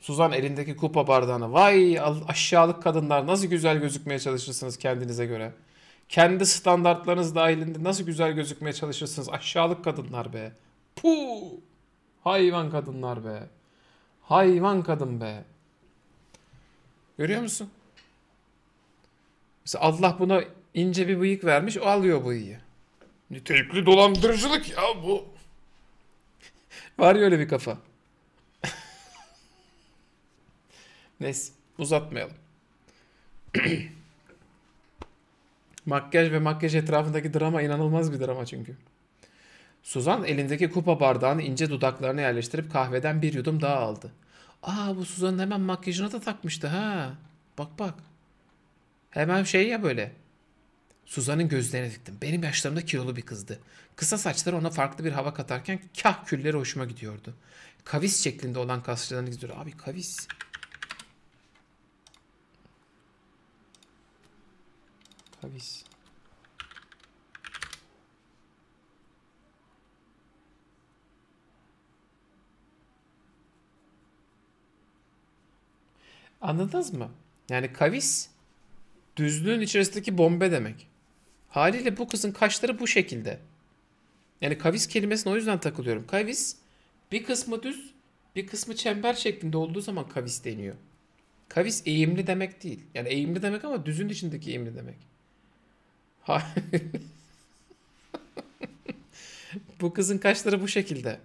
Suzan elindeki kupa bardağını. Vay aşağılık kadınlar nasıl güzel gözükmeye çalışırsınız kendinize göre. Kendi standartlarınız dahilinde nasıl güzel gözükmeye çalışırsınız aşağılık kadınlar be. Pu! Hayvan kadınlar be. Hayvan kadın be. Görüyor musun? Mesela Allah buna ince bir bıyık vermiş o alıyor bıyığı. Nitelikli dolandırıcılık ya bu. Var ya öyle bir kafa. Neyse uzatmayalım. makyaj ve makyaj etrafındaki drama inanılmaz bir drama çünkü. Suzan elindeki kupa bardağını ince dudaklarına yerleştirip kahveden bir yudum daha aldı. Aa bu Suzan'ın hemen makyajına da takmıştı ha. Bak bak. Hemen şey ya böyle. Suzan'ın gözlerine diktim. Benim yaşlarımda kilolu bir kızdı. Kısa saçları ona farklı bir hava katarken kah külleri hoşuma gidiyordu. Kavis şeklinde olan kaslarını gidiyor. Abi kavis. Kavis. Anladınız mı? Yani kavis düzlüğün içerisindeki bombe demek. Haliyle bu kızın kaşları bu şekilde. Yani kavis kelimesine o yüzden takılıyorum. Kavis bir kısmı düz, bir kısmı çember şeklinde olduğu zaman kavis deniyor. Kavis eğimli demek değil. Yani eğimli demek ama düzün içindeki eğimli demek. Bu kızın kaşları bu şekilde.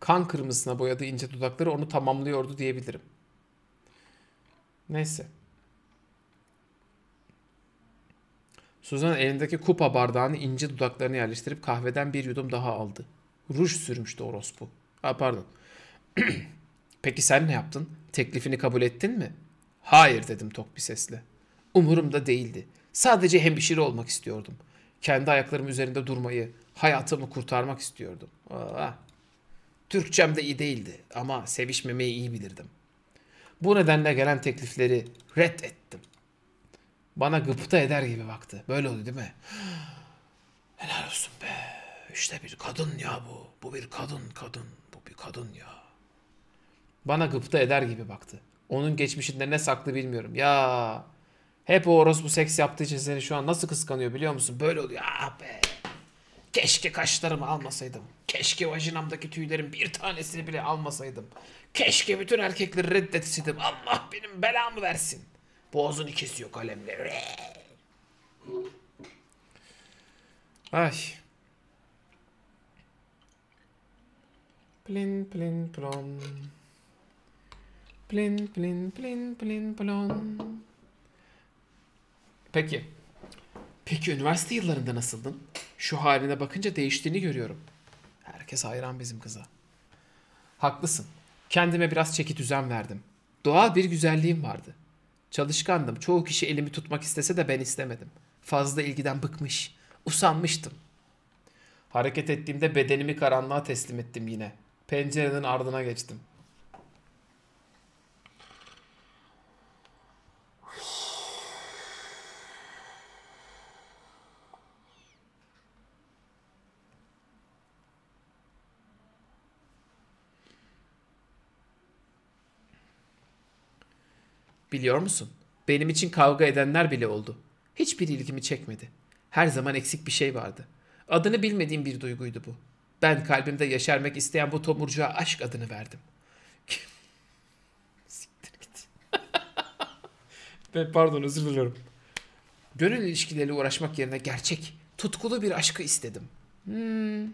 kan kırmızısına boyadığı ince dudakları onu tamamlıyordu diyebilirim. Neyse. Suzan elindeki kupa bardağını ince dudaklarını yerleştirip kahveden bir yudum daha aldı. Ruj sürmüştü orospu. Ha pardon. Peki sen ne yaptın? Teklifini kabul ettin mi? Hayır dedim tok bir sesle. Umurumda değildi. Sadece hemşire olmak istiyordum. Kendi ayaklarım üzerinde durmayı, hayatımı kurtarmak istiyordum. Aa, Türkçem de iyi değildi ama sevişmemeyi iyi bilirdim. Bu nedenle gelen teklifleri reddettim. Bana gıpta eder gibi baktı. Böyle oldu değil mi? Helal olsun be. İşte bir kadın ya bu. Bu bir kadın kadın. Bu bir kadın ya. Bana gıpta eder gibi baktı. Onun geçmişinde ne saklı bilmiyorum. Ya hep o orospu seks yaptığı için seni şu an nasıl kıskanıyor biliyor musun? Böyle oluyor. Ah be. Keşke kaşlarımı almasaydım. Keşke vajinamdaki tüylerin bir tanesini bile almasaydım. Keşke bütün erkekleri reddetseydim. Allah benim belamı versin. Boğazını kesiyor kalemle. Ay. Plin plin plon. Plin plin plin plin plon. Peki. Peki üniversite yıllarında nasıldın? Şu haline bakınca değiştiğini görüyorum. Herkes hayran bizim kıza. Haklısın. Kendime biraz çeki düzen verdim. Doğal bir güzelliğim vardı. Çalışkandım. Çoğu kişi elimi tutmak istese de ben istemedim. Fazla ilgiden bıkmış. Usanmıştım. Hareket ettiğimde bedenimi karanlığa teslim ettim yine. Pencerenin ardına geçtim. Biliyor musun? Benim için kavga edenler bile oldu. Hiçbir ilgimi çekmedi. Her zaman eksik bir şey vardı. Adını bilmediğim bir duyguydu bu. Ben kalbimde yaşarmak isteyen bu tomurcuğa aşk adını verdim. Siktir git. ben pardon özür diliyorum. Gönül ilişkileriyle uğraşmak yerine gerçek, tutkulu bir aşkı istedim. Hmm.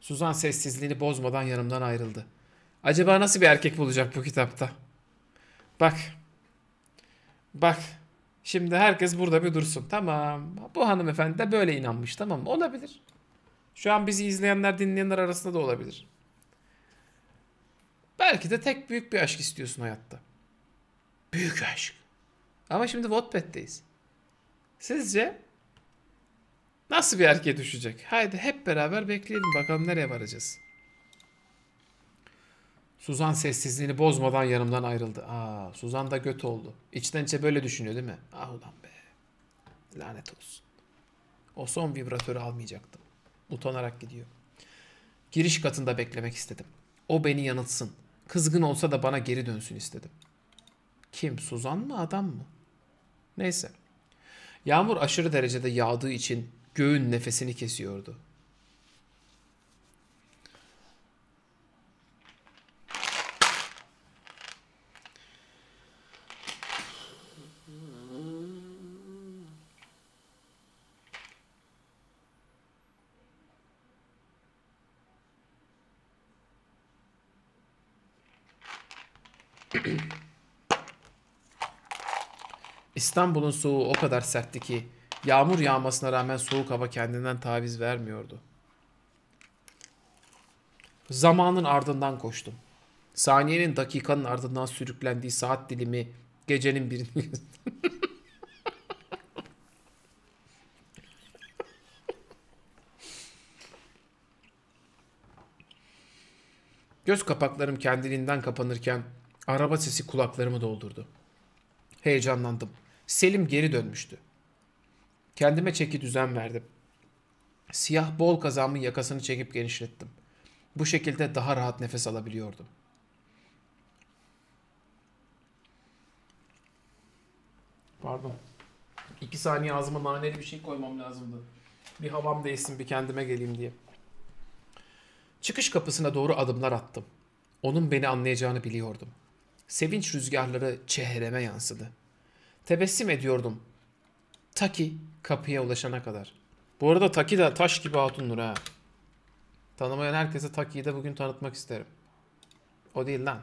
Suzan sessizliğini bozmadan yanımdan ayrıldı. Acaba nasıl bir erkek bulacak bu kitapta? Bak. Bak. Şimdi herkes burada bir dursun. Tamam. Bu hanımefendi de böyle inanmış. Tamam mı? Olabilir. Şu an bizi izleyenler, dinleyenler arasında da olabilir. Belki de tek büyük bir aşk istiyorsun hayatta. Büyük aşk. Ama şimdi Wattpad'deyiz. Sizce nasıl bir erkeğe düşecek? Haydi hep beraber bekleyelim bakalım nereye varacağız. Suzan sessizliğini bozmadan yanımdan ayrıldı. Aa, Suzan da göt oldu. İçten içe böyle düşünüyor değil mi? Ah ulan be. Lanet olsun. O son vibratörü almayacaktım. Utanarak gidiyor. Giriş katında beklemek istedim. O beni yanıltsın. Kızgın olsa da bana geri dönsün istedim. Kim? Suzan mı adam mı? Neyse. Yağmur aşırı derecede yağdığı için göğün nefesini kesiyordu. İstanbul'un soğuğu o kadar sertti ki yağmur yağmasına rağmen soğuk hava kendinden taviz vermiyordu. Zamanın ardından koştum. Saniyenin dakikanın ardından sürüklendiği saat dilimi gecenin birini... Göz kapaklarım kendiliğinden kapanırken araba sesi kulaklarımı doldurdu. Heyecanlandım. Selim geri dönmüştü. Kendime çeki düzen verdim. Siyah bol kazağımın yakasını çekip genişlettim. Bu şekilde daha rahat nefes alabiliyordum. Pardon. İki saniye ağzıma naneli bir şey koymam lazımdı. Bir havam değsin bir kendime geleyim diye. Çıkış kapısına doğru adımlar attım. Onun beni anlayacağını biliyordum. Sevinç rüzgarları çehreme yansıdı. Tebessüm ediyordum. Taki kapıya ulaşana kadar. Bu arada Taki de taş gibi hatundur ha. Tanımayan herkese Taki'yi de bugün tanıtmak isterim. O değil lan.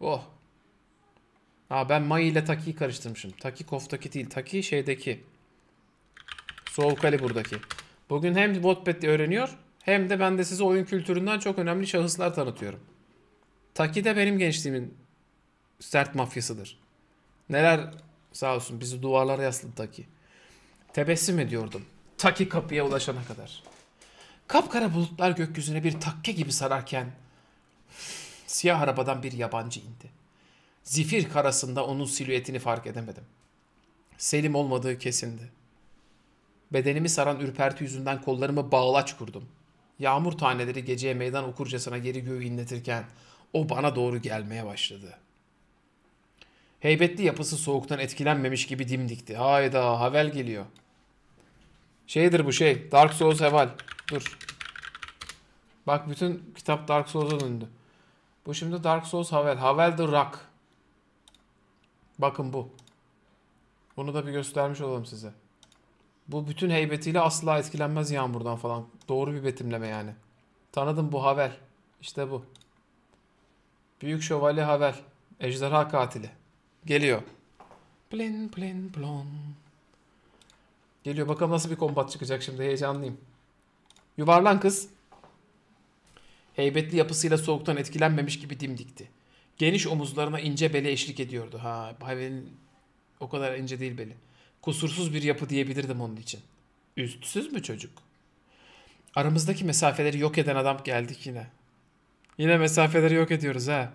Oh. Ha ben Mai ile Taki'yi karıştırmışım. Taki Koftaki değil. Taki şeydeki. Soul Calibur'daki. Bugün hem Wattpad'de öğreniyor hem de ben de size oyun kültüründen çok önemli şahıslar tanıtıyorum. Taki de benim gençliğimin sert mafyasıdır. Neler sağ olsun bizi duvarlara yasladı Taki. Tebessüm ediyordum. Taki kapıya ulaşana kadar. Kapkara bulutlar gökyüzüne bir takke gibi sararken siyah arabadan bir yabancı indi. Zifir karasında onun silüetini fark edemedim. Selim olmadığı kesindi. Bedenimi saran ürperti yüzünden kollarımı bağlaç kurdum. Yağmur taneleri geceye meydan okurcasına geri göğü inletirken o bana doğru gelmeye başladı. Heybetli yapısı soğuktan etkilenmemiş gibi dimdikti. Hayda Havel geliyor. Şeydir bu şey. Dark Souls Havel. Dur. Bak bütün kitap Dark Souls'a döndü. Bu şimdi Dark Souls Havel. Havel the Rock. Bakın bu. Bunu da bir göstermiş olalım size. Bu bütün heybetiyle asla etkilenmez yağmurdan falan. Doğru bir betimleme yani. Tanıdım bu Havel. İşte bu. Büyük Şövalye Havel. Ejderha katili. Geliyor. Plin plin plon. Geliyor bakalım nasıl bir kombat çıkacak şimdi heyecanlıyım. Yuvarlan kız. Heybetli yapısıyla soğuktan etkilenmemiş gibi dimdikti. Geniş omuzlarına ince beli eşlik ediyordu. Ha hayvanın o kadar ince değil beli. Kusursuz bir yapı diyebilirdim onun için. Üstsüz mü çocuk? Aramızdaki mesafeleri yok eden adam geldik yine. Yine mesafeleri yok ediyoruz ha.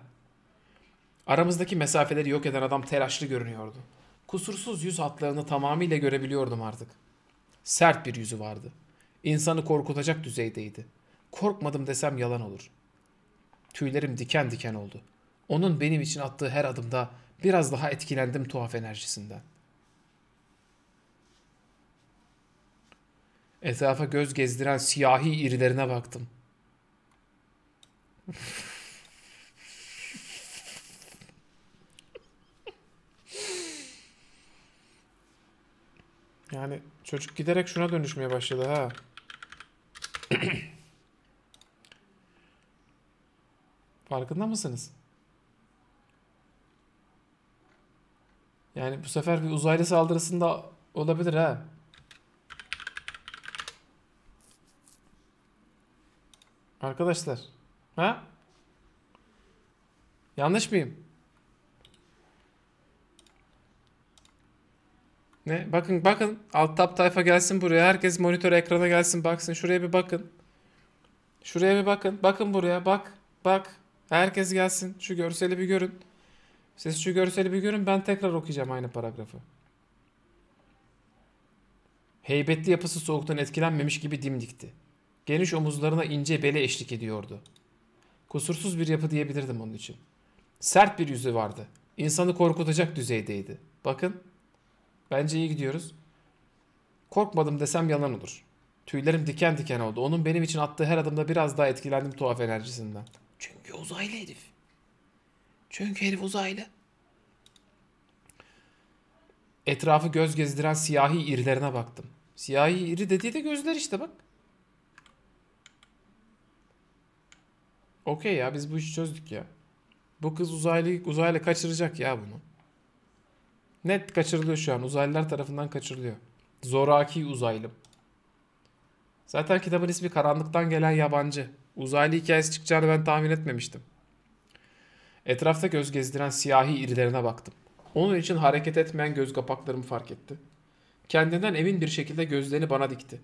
Aramızdaki mesafeleri yok eden adam telaşlı görünüyordu. Kusursuz yüz hatlarını tamamıyla görebiliyordum artık. Sert bir yüzü vardı. İnsanı korkutacak düzeydeydi. Korkmadım desem yalan olur. Tüylerim diken diken oldu. Onun benim için attığı her adımda biraz daha etkilendim tuhaf enerjisinden. Etrafa göz gezdiren siyahi irilerine baktım. Yani çocuk giderek şuna dönüşmeye başladı ha. Farkında mısınız? Yani bu sefer bir uzaylı saldırısında olabilir ha. Arkadaşlar. Ha? Yanlış mıyım? Ne? Bakın bakın. Alt tab tayfa gelsin buraya. Herkes monitör ekrana gelsin baksın. Şuraya bir bakın. Şuraya bir bakın. Bakın buraya. Bak. Bak. Herkes gelsin. Şu görseli bir görün. Siz şu görseli bir görün. Ben tekrar okuyacağım aynı paragrafı. Heybetli yapısı soğuktan etkilenmemiş gibi dimdikti. Geniş omuzlarına ince beli eşlik ediyordu. Kusursuz bir yapı diyebilirdim onun için. Sert bir yüzü vardı. İnsanı korkutacak düzeydeydi. Bakın. Bence iyi gidiyoruz. Korkmadım desem yalan olur. Tüylerim diken diken oldu. Onun benim için attığı her adımda biraz daha etkilendim tuhaf enerjisinden. Çünkü uzaylı herif. Çünkü herif uzaylı. Etrafı göz gezdiren siyahi irilerine baktım. Siyahi iri dediği de gözler işte bak. Okey ya biz bu işi çözdük ya. Bu kız uzaylı uzaylı kaçıracak ya bunu. Net kaçırılıyor şu an. Uzaylılar tarafından kaçırılıyor. Zoraki uzaylım. Zaten kitabın ismi Karanlıktan Gelen Yabancı. Uzaylı hikayesi çıkacağını ben tahmin etmemiştim. Etrafta göz gezdiren siyahi irilerine baktım. Onun için hareket etmeyen göz kapaklarımı fark etti. Kendinden emin bir şekilde gözlerini bana dikti.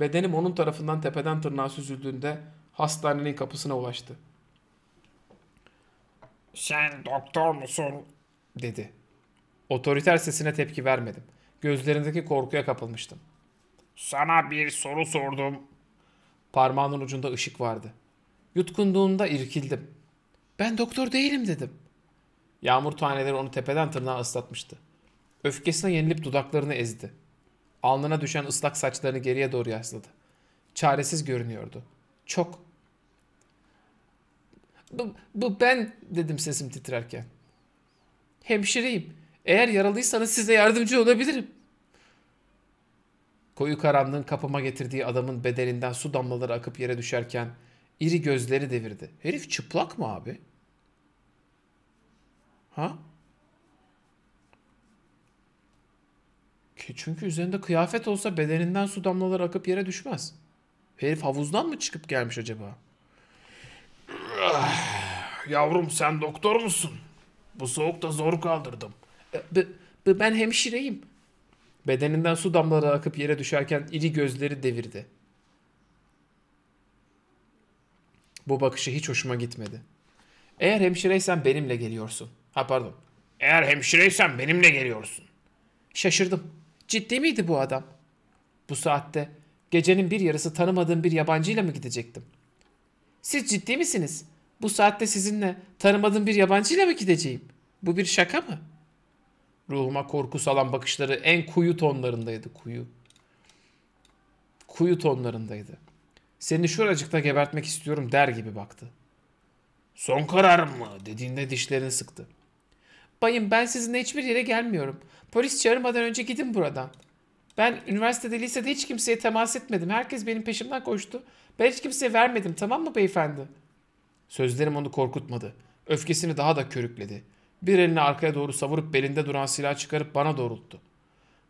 Bedenim onun tarafından tepeden tırnağa süzüldüğünde hastanenin kapısına ulaştı. Sen doktor musun? dedi. Otoriter sesine tepki vermedim. Gözlerindeki korkuya kapılmıştım. Sana bir soru sordum. Parmağının ucunda ışık vardı. Yutkunduğunda irkildim. Ben doktor değilim dedim. Yağmur taneleri onu tepeden tırnağa ıslatmıştı. Öfkesine yenilip dudaklarını ezdi. Alnına düşen ıslak saçlarını geriye doğru yasladı. Çaresiz görünüyordu. Çok. Bu, bu ben dedim sesim titrerken. Hemşireyim. Eğer yaralıysanız size yardımcı olabilirim. Koyu karanlığın kapıma getirdiği adamın bedeninden su damlaları akıp yere düşerken iri gözleri devirdi. Herif çıplak mı abi? Ha? Ki çünkü üzerinde kıyafet olsa bedeninden su damlaları akıp yere düşmez. Herif havuzdan mı çıkıp gelmiş acaba? Yavrum sen doktor musun? Bu soğukta zor kaldırdım. Ben hemşireyim. Bedeninden su damlaları akıp yere düşerken iri gözleri devirdi. Bu bakışı hiç hoşuma gitmedi. Eğer hemşireysen benimle geliyorsun. Ha pardon. Eğer hemşireysen benimle geliyorsun. Şaşırdım. Ciddi miydi bu adam? Bu saatte gecenin bir yarısı tanımadığım bir yabancıyla mı gidecektim? Siz ciddi misiniz? Bu saatte sizinle tanımadığım bir yabancıyla mı gideceğim? Bu bir şaka mı? Ruhuma korku salan bakışları en kuyu tonlarındaydı. Kuyu. Kuyu tonlarındaydı. Seni şuracıkta gebertmek istiyorum der gibi baktı. Son kararım mı? Dediğinde dişlerini sıktı. Bayım ben sizinle hiçbir yere gelmiyorum. Polis çağırmadan önce gidin buradan. Ben üniversitede lisede hiç kimseye temas etmedim. Herkes benim peşimden koştu. Ben hiç kimseye vermedim tamam mı beyefendi? Sözlerim onu korkutmadı. Öfkesini daha da körükledi. Bir elini arkaya doğru savurup belinde duran silah çıkarıp bana doğrulttu.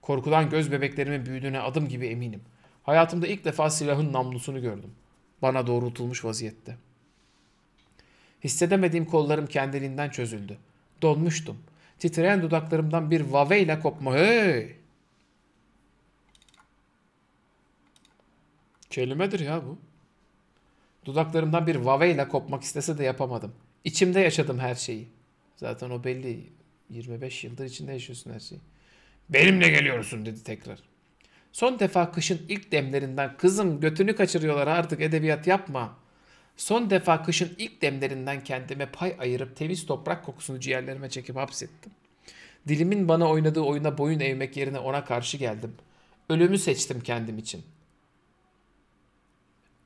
Korkudan göz bebeklerimin büyüdüğüne adım gibi eminim. Hayatımda ilk defa silahın namlusunu gördüm. Bana doğrultulmuş vaziyette. Hissedemediğim kollarım kendiliğinden çözüldü. Donmuştum. Titreyen dudaklarımdan bir vaveyle kopma. Hey! Kelimedir ya bu. Dudaklarımdan bir vaveyle kopmak istese de yapamadım. İçimde yaşadım her şeyi. Zaten o belli. 25 yıldır içinde yaşıyorsun her şeyi. Benimle geliyorsun dedi tekrar. Son defa kışın ilk demlerinden kızım götünü kaçırıyorlar artık edebiyat yapma. Son defa kışın ilk demlerinden kendime pay ayırıp temiz toprak kokusunu ciğerlerime çekip hapsettim. Dilimin bana oynadığı oyuna boyun eğmek yerine ona karşı geldim. Ölümü seçtim kendim için.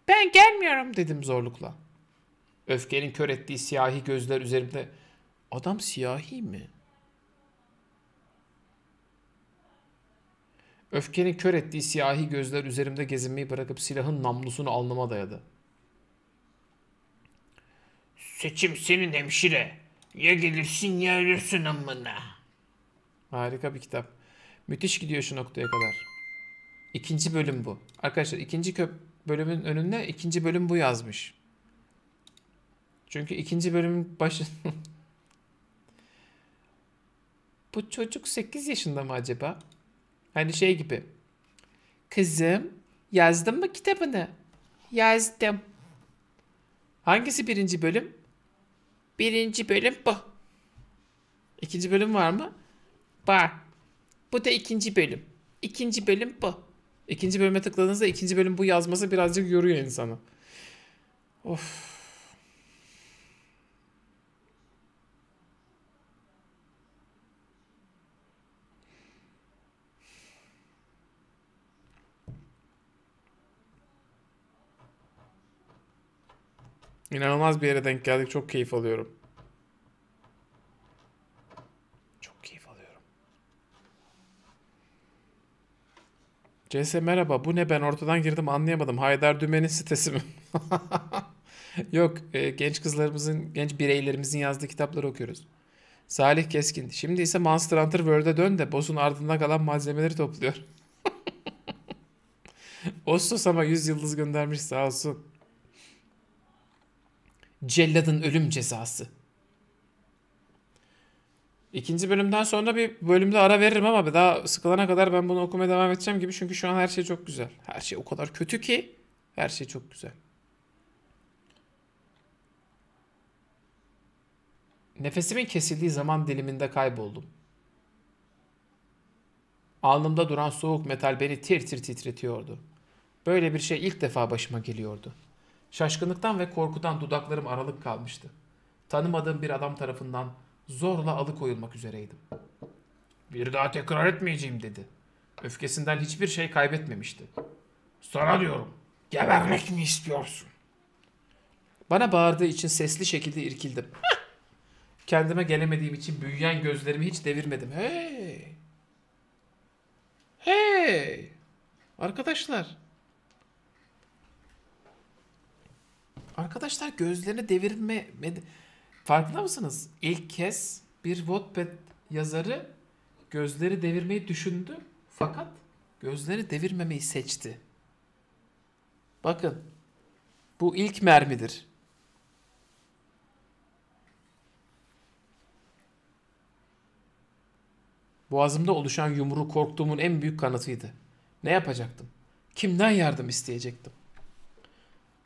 Ben gelmiyorum dedim zorlukla. Öfkenin kör ettiği siyahi gözler üzerimde. Adam siyahi mi? Öfkenin kör ettiği siyahi gözler üzerimde gezinmeyi bırakıp silahın namlusunu alnıma dayadı. Seçim senin hemşire. Ya gelirsin ya ölürsün amına. Harika bir kitap. Müthiş gidiyor şu noktaya kadar. İkinci bölüm bu. Arkadaşlar ikinci köp bölümün önünde ikinci bölüm bu yazmış. Çünkü ikinci bölümün başı... bu çocuk 8 yaşında mı acaba? Hani şey gibi. Kızım yazdın mı kitabını? Yazdım. Hangisi birinci bölüm? Birinci bölüm bu. İkinci bölüm var mı? Var. Bu da ikinci bölüm. İkinci bölüm bu. İkinci bölüme tıkladığınızda ikinci bölüm bu yazması birazcık yoruyor insanı. Of. İnanılmaz bir yere denk geldik. Çok keyif alıyorum. Çok keyif alıyorum. CS merhaba. Bu ne ben ortadan girdim anlayamadım. Haydar Dümen'in sitesi mi? Yok. e, genç kızlarımızın, genç bireylerimizin yazdığı kitapları okuyoruz. Salih Keskin. Şimdi ise Monster Hunter World'e dön de boss'un ardında kalan malzemeleri topluyor. Ostos ama 100 yıldız göndermiş sağ olsun. Celladın ölüm cezası. İkinci bölümden sonra bir bölümde ara veririm ama daha sıkılana kadar ben bunu okumaya devam edeceğim gibi. Çünkü şu an her şey çok güzel. Her şey o kadar kötü ki her şey çok güzel. Nefesimin kesildiği zaman diliminde kayboldum. Alnımda duran soğuk metal beni tir tir titretiyordu. Böyle bir şey ilk defa başıma geliyordu. Şaşkınlıktan ve korkudan dudaklarım aralık kalmıştı. Tanımadığım bir adam tarafından zorla alıkoyulmak üzereydim. Bir daha tekrar etmeyeceğim dedi. Öfkesinden hiçbir şey kaybetmemişti. Sana diyorum, gebermek mi istiyorsun? Bana bağırdığı için sesli şekilde irkildim. Kendime gelemediğim için büyüyen gözlerimi hiç devirmedim. Hey! Hey! Arkadaşlar. Arkadaşlar gözlerini devirme... Farkında mısınız? İlk kez bir Wattpad yazarı gözleri devirmeyi düşündü. Fakat gözleri devirmemeyi seçti. Bakın. Bu ilk mermidir. Boğazımda oluşan yumru korktuğumun en büyük kanıtıydı. Ne yapacaktım? Kimden yardım isteyecektim?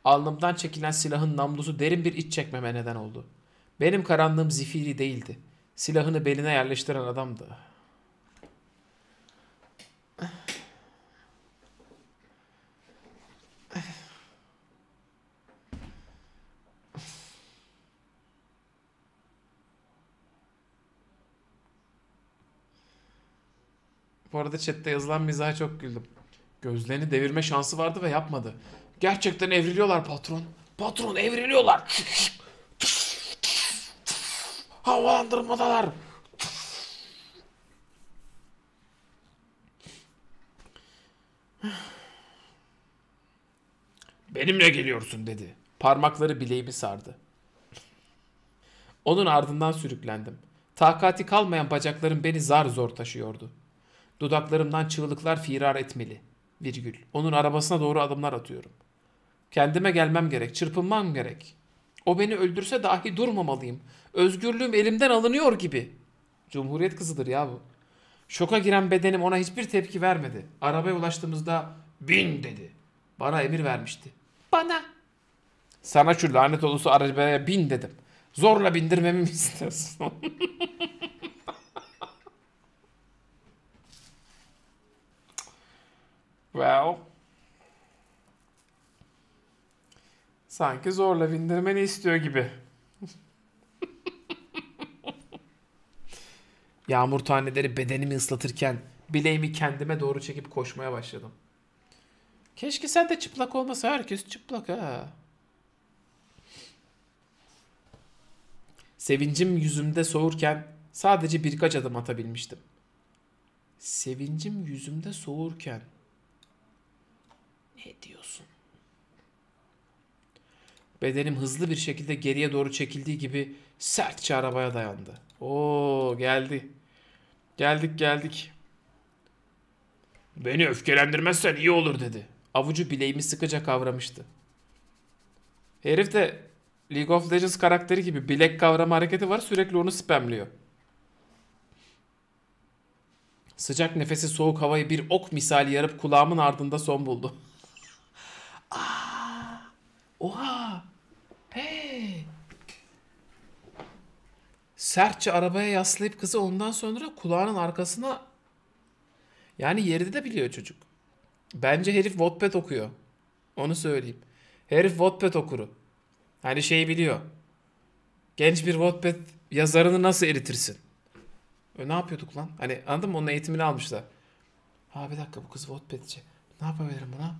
Alnımdan çekilen silahın namlusu derin bir iç çekmeme neden oldu. Benim karanlığım zifiri değildi. Silahını beline yerleştiren adamdı. Bu arada chatte yazılan mizaha çok güldüm. Gözlerini devirme şansı vardı ve yapmadı. Gerçekten evriliyorlar patron. Patron evriliyorlar. Havalandırmadalar. Benimle geliyorsun dedi. Parmakları bileğimi sardı. Onun ardından sürüklendim. Takati kalmayan bacaklarım beni zar zor taşıyordu. Dudaklarımdan çığlıklar firar etmeli. Virgül. Onun arabasına doğru adımlar atıyorum. Kendime gelmem gerek, çırpınmam gerek. O beni öldürse dahi durmamalıyım. Özgürlüğüm elimden alınıyor gibi. Cumhuriyet kızıdır ya bu. Şoka giren bedenim ona hiçbir tepki vermedi. Arabaya ulaştığımızda bin dedi. Bana emir vermişti. Bana. Sana şu lanet olası arabaya bin dedim. Zorla bindirmemi mi istiyorsun? well. Sanki zorla bindirmeni istiyor gibi. Yağmur taneleri bedenimi ıslatırken bileğimi kendime doğru çekip koşmaya başladım. Keşke sen de çıplak olmasa herkes çıplak ha. Sevincim yüzümde soğurken sadece birkaç adım atabilmiştim. Sevincim yüzümde soğurken. Ne diyorsun? Bedenim hızlı bir şekilde geriye doğru çekildiği gibi sertçe arabaya dayandı. Oo geldi. Geldik geldik. Beni öfkelendirmezsen iyi olur dedi. Avucu bileğimi sıkıca kavramıştı. Herif de League of Legends karakteri gibi bilek kavrama hareketi var sürekli onu spamliyor. Sıcak nefesi soğuk havayı bir ok misali yarıp kulağımın ardında son buldu. Aa, oha. Hey. Sertçe arabaya yaslayıp kızı ondan sonra kulağının arkasına yani yeri de biliyor çocuk. Bence herif Wattpad okuyor. Onu söyleyeyim. Herif Wattpad okuru. Hani şeyi biliyor. Genç bir Wattpad yazarını nasıl eritirsin? E, ne yapıyorduk lan? Hani anladın mı? Onun eğitimini almışlar. Ha bir dakika bu kız Wattpad'ci. Ne yapabilirim buna?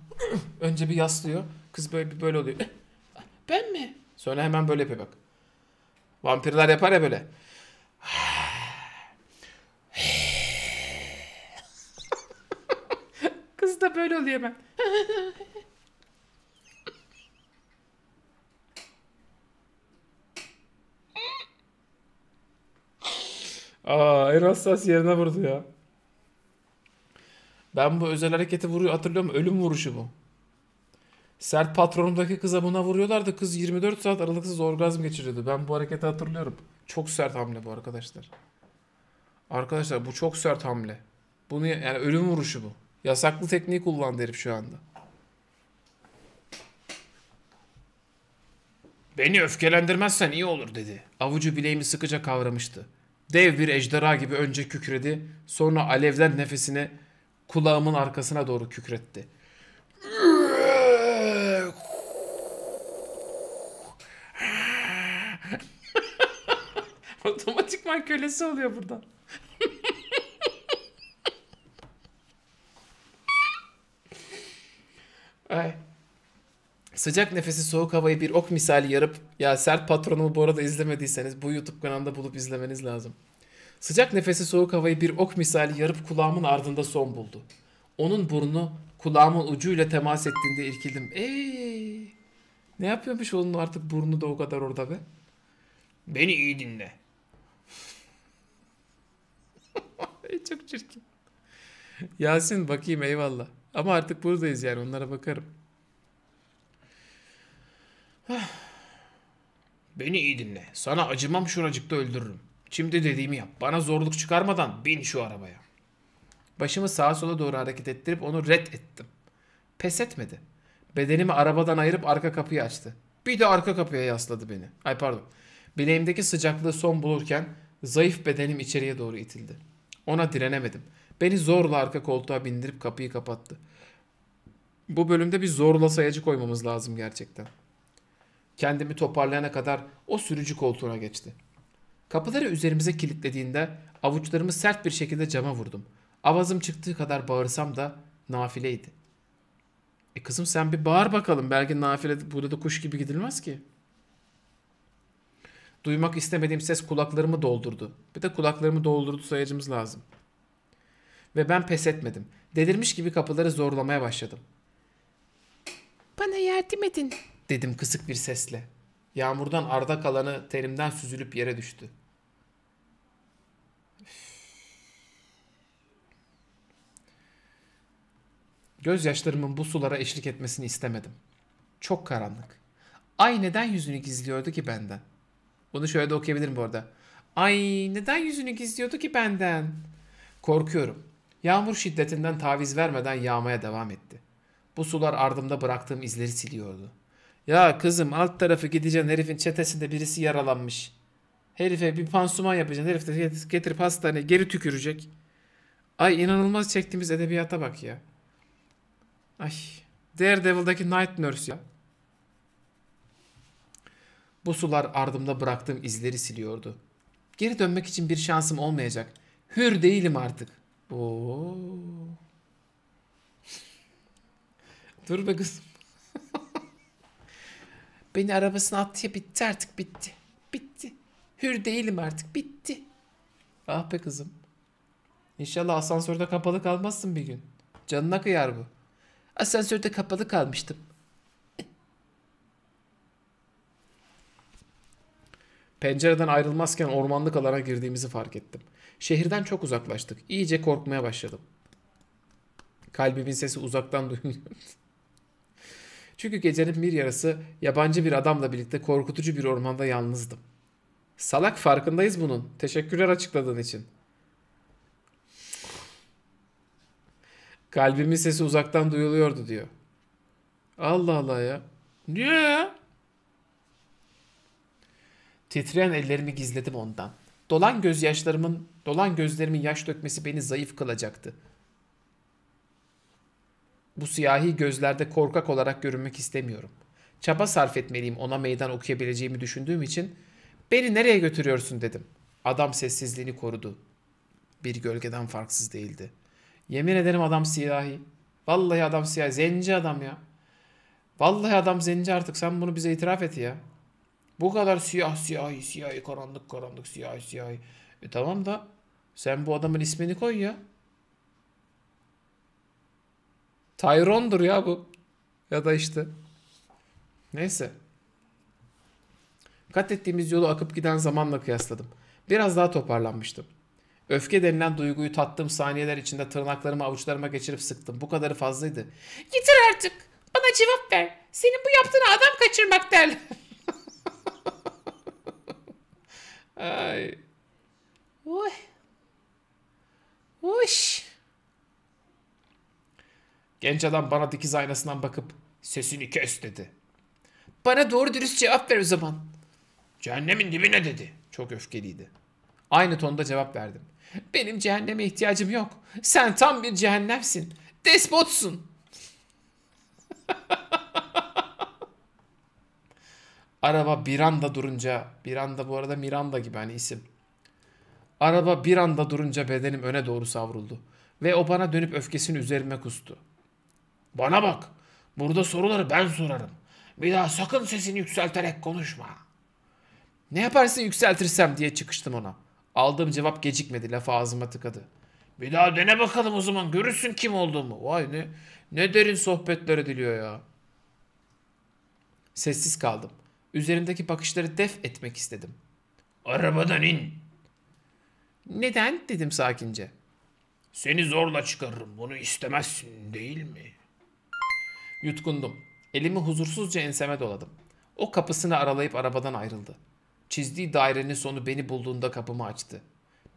Önce bir yaslıyor. Kız böyle bir böyle oluyor. Ben mi? Sonra hemen böyle yapıyor bak. Vampirler yapar ya böyle. Kız da böyle oluyor hemen. Aa en hassas yerine vurdu ya. Ben bu özel hareketi vuruyor hatırlıyorum. Ölüm vuruşu bu. Sert patronumdaki kıza buna vuruyorlardı. Kız 24 saat aralıksız orgazm geçiriyordu. Ben bu hareketi hatırlıyorum. Çok sert hamle bu arkadaşlar. Arkadaşlar bu çok sert hamle. Bunu yani ölüm vuruşu bu. Yasaklı tekniği kullandı herif şu anda. Beni öfkelendirmezsen iyi olur dedi. Avucu bileğimi sıkıca kavramıştı. Dev bir ejderha gibi önce kükredi, sonra alevler nefesini kulağımın arkasına doğru kükretti. Otomatikman kölesi oluyor burada. Ay. Sıcak nefesi soğuk havayı bir ok misali yarıp ya sert patronumu bu arada izlemediyseniz bu YouTube kanalında bulup izlemeniz lazım. Sıcak nefesi soğuk havayı bir ok misali yarıp kulağımın ardında son buldu. Onun burnu kulağımın ucuyla temas ettiğinde irkildim. Eee ne yapıyormuş onun artık burnu da o kadar orada be. Beni iyi dinle. Ay, Çok çirkin. Yasin bakayım eyvallah. Ama artık buradayız yani onlara bakarım. Beni iyi dinle. Sana acımam şuracıkta öldürürüm. Şimdi dediğimi yap. Bana zorluk çıkarmadan bin şu arabaya. Başımı sağa sola doğru hareket ettirip onu red ettim. Pes etmedi. Bedenimi arabadan ayırıp arka kapıyı açtı. Bir de arka kapıya yasladı beni. Ay pardon. Bileğimdeki sıcaklığı son bulurken zayıf bedenim içeriye doğru itildi. Ona direnemedim. Beni zorla arka koltuğa bindirip kapıyı kapattı. Bu bölümde bir zorla sayacı koymamız lazım gerçekten. Kendimi toparlayana kadar o sürücü koltuğuna geçti. Kapıları üzerimize kilitlediğinde avuçlarımı sert bir şekilde cama vurdum. Avazım çıktığı kadar bağırsam da nafileydi. E kızım sen bir bağır bakalım. Belki nafile burada da kuş gibi gidilmez ki. Duymak istemediğim ses kulaklarımı doldurdu. Bir de kulaklarımı doldurdu sayacımız lazım. Ve ben pes etmedim. Delirmiş gibi kapıları zorlamaya başladım. Bana yardım edin dedim kısık bir sesle. Yağmurdan arda kalanı tenimden süzülüp yere düştü. Gözyaşlarımın bu sulara eşlik etmesini istemedim. Çok karanlık. Ay neden yüzünü gizliyordu ki benden? Bunu şöyle de okuyabilirim bu arada. Ay neden yüzünü gizliyordu ki benden? Korkuyorum. Yağmur şiddetinden taviz vermeden yağmaya devam etti. Bu sular ardımda bıraktığım izleri siliyordu. Ya kızım alt tarafı gideceksin herifin çetesinde birisi yaralanmış. Herife bir pansuman yapacaksın. Herif de getirip hastaneye geri tükürecek. Ay inanılmaz çektiğimiz edebiyata bak ya. Ay Daredevil'daki Night Nurse ya. Bu sular ardımda bıraktığım izleri siliyordu. Geri dönmek için bir şansım olmayacak. Hür değilim artık. Oo. Dur be kızım. Beni arabasına attı bitti artık bitti. Bitti. Hür değilim artık bitti. Ah be kızım. İnşallah asansörde kapalı kalmazsın bir gün. Canına kıyar bu. Asansörde kapalı kalmıştım. Pencereden ayrılmazken ormanlık alana girdiğimizi fark ettim. Şehirden çok uzaklaştık. İyice korkmaya başladım. Kalbimin sesi uzaktan duyuluyordu. Çünkü gecenin bir yarısı yabancı bir adamla birlikte korkutucu bir ormanda yalnızdım. Salak farkındayız bunun. Teşekkürler açıkladığın için. Kalbimin sesi uzaktan duyuluyordu diyor. Allah Allah ya. Niye ya? Titreyen ellerimi gizledim ondan. Dolan gözyaşlarımın, dolan gözlerimin yaş dökmesi beni zayıf kılacaktı. Bu siyahi gözlerde korkak olarak görünmek istemiyorum. Çaba sarf etmeliyim ona meydan okuyabileceğimi düşündüğüm için beni nereye götürüyorsun dedim. Adam sessizliğini korudu. Bir gölgeden farksız değildi. Yemin ederim adam siyahi. Vallahi adam siyahi. Zenci adam ya. Vallahi adam zenci artık. Sen bunu bize itiraf et ya. Bu kadar siyah siyahi siyahi karanlık karanlık siyahi siyahi. E tamam da sen bu adamın ismini koy ya. Tyrone'dur ya bu. Ya da işte. Neyse. Kat ettiğimiz yolu akıp giden zamanla kıyasladım. Biraz daha toparlanmıştım. Öfke denilen duyguyu tattığım saniyeler içinde tırnaklarımı avuçlarıma geçirip sıktım. Bu kadarı fazlaydı. Yeter artık. Bana cevap ver. Senin bu yaptığına adam kaçırmak derler. Ay. Uy. Uş. Genç adam bana dikiz aynasından bakıp sesini kes dedi. Bana doğru dürüst cevap ver o zaman. Cehennemin dibine dedi. Çok öfkeliydi. Aynı tonda cevap verdim. Benim cehenneme ihtiyacım yok. Sen tam bir cehennemsin. Despotsun. Araba bir anda durunca, bir anda bu arada Miranda gibi hani isim. Araba bir anda durunca bedenim öne doğru savruldu. Ve o bana dönüp öfkesini üzerime kustu. Bana bak, burada soruları ben sorarım. Bir daha sakın sesini yükselterek konuşma. Ne yaparsın yükseltirsem diye çıkıştım ona. Aldığım cevap gecikmedi, lafı ağzıma tıkadı. Bir daha dene bakalım o zaman, görürsün kim olduğumu. Vay ne, ne derin sohbetler ediliyor ya. Sessiz kaldım. Üzerindeki bakışları def etmek istedim. Arabadan in. Neden dedim sakince. Seni zorla çıkarırım. Bunu istemezsin değil mi? Yutkundum. Elimi huzursuzca enseme doladım. O kapısını aralayıp arabadan ayrıldı. Çizdiği dairenin sonu beni bulduğunda kapımı açtı.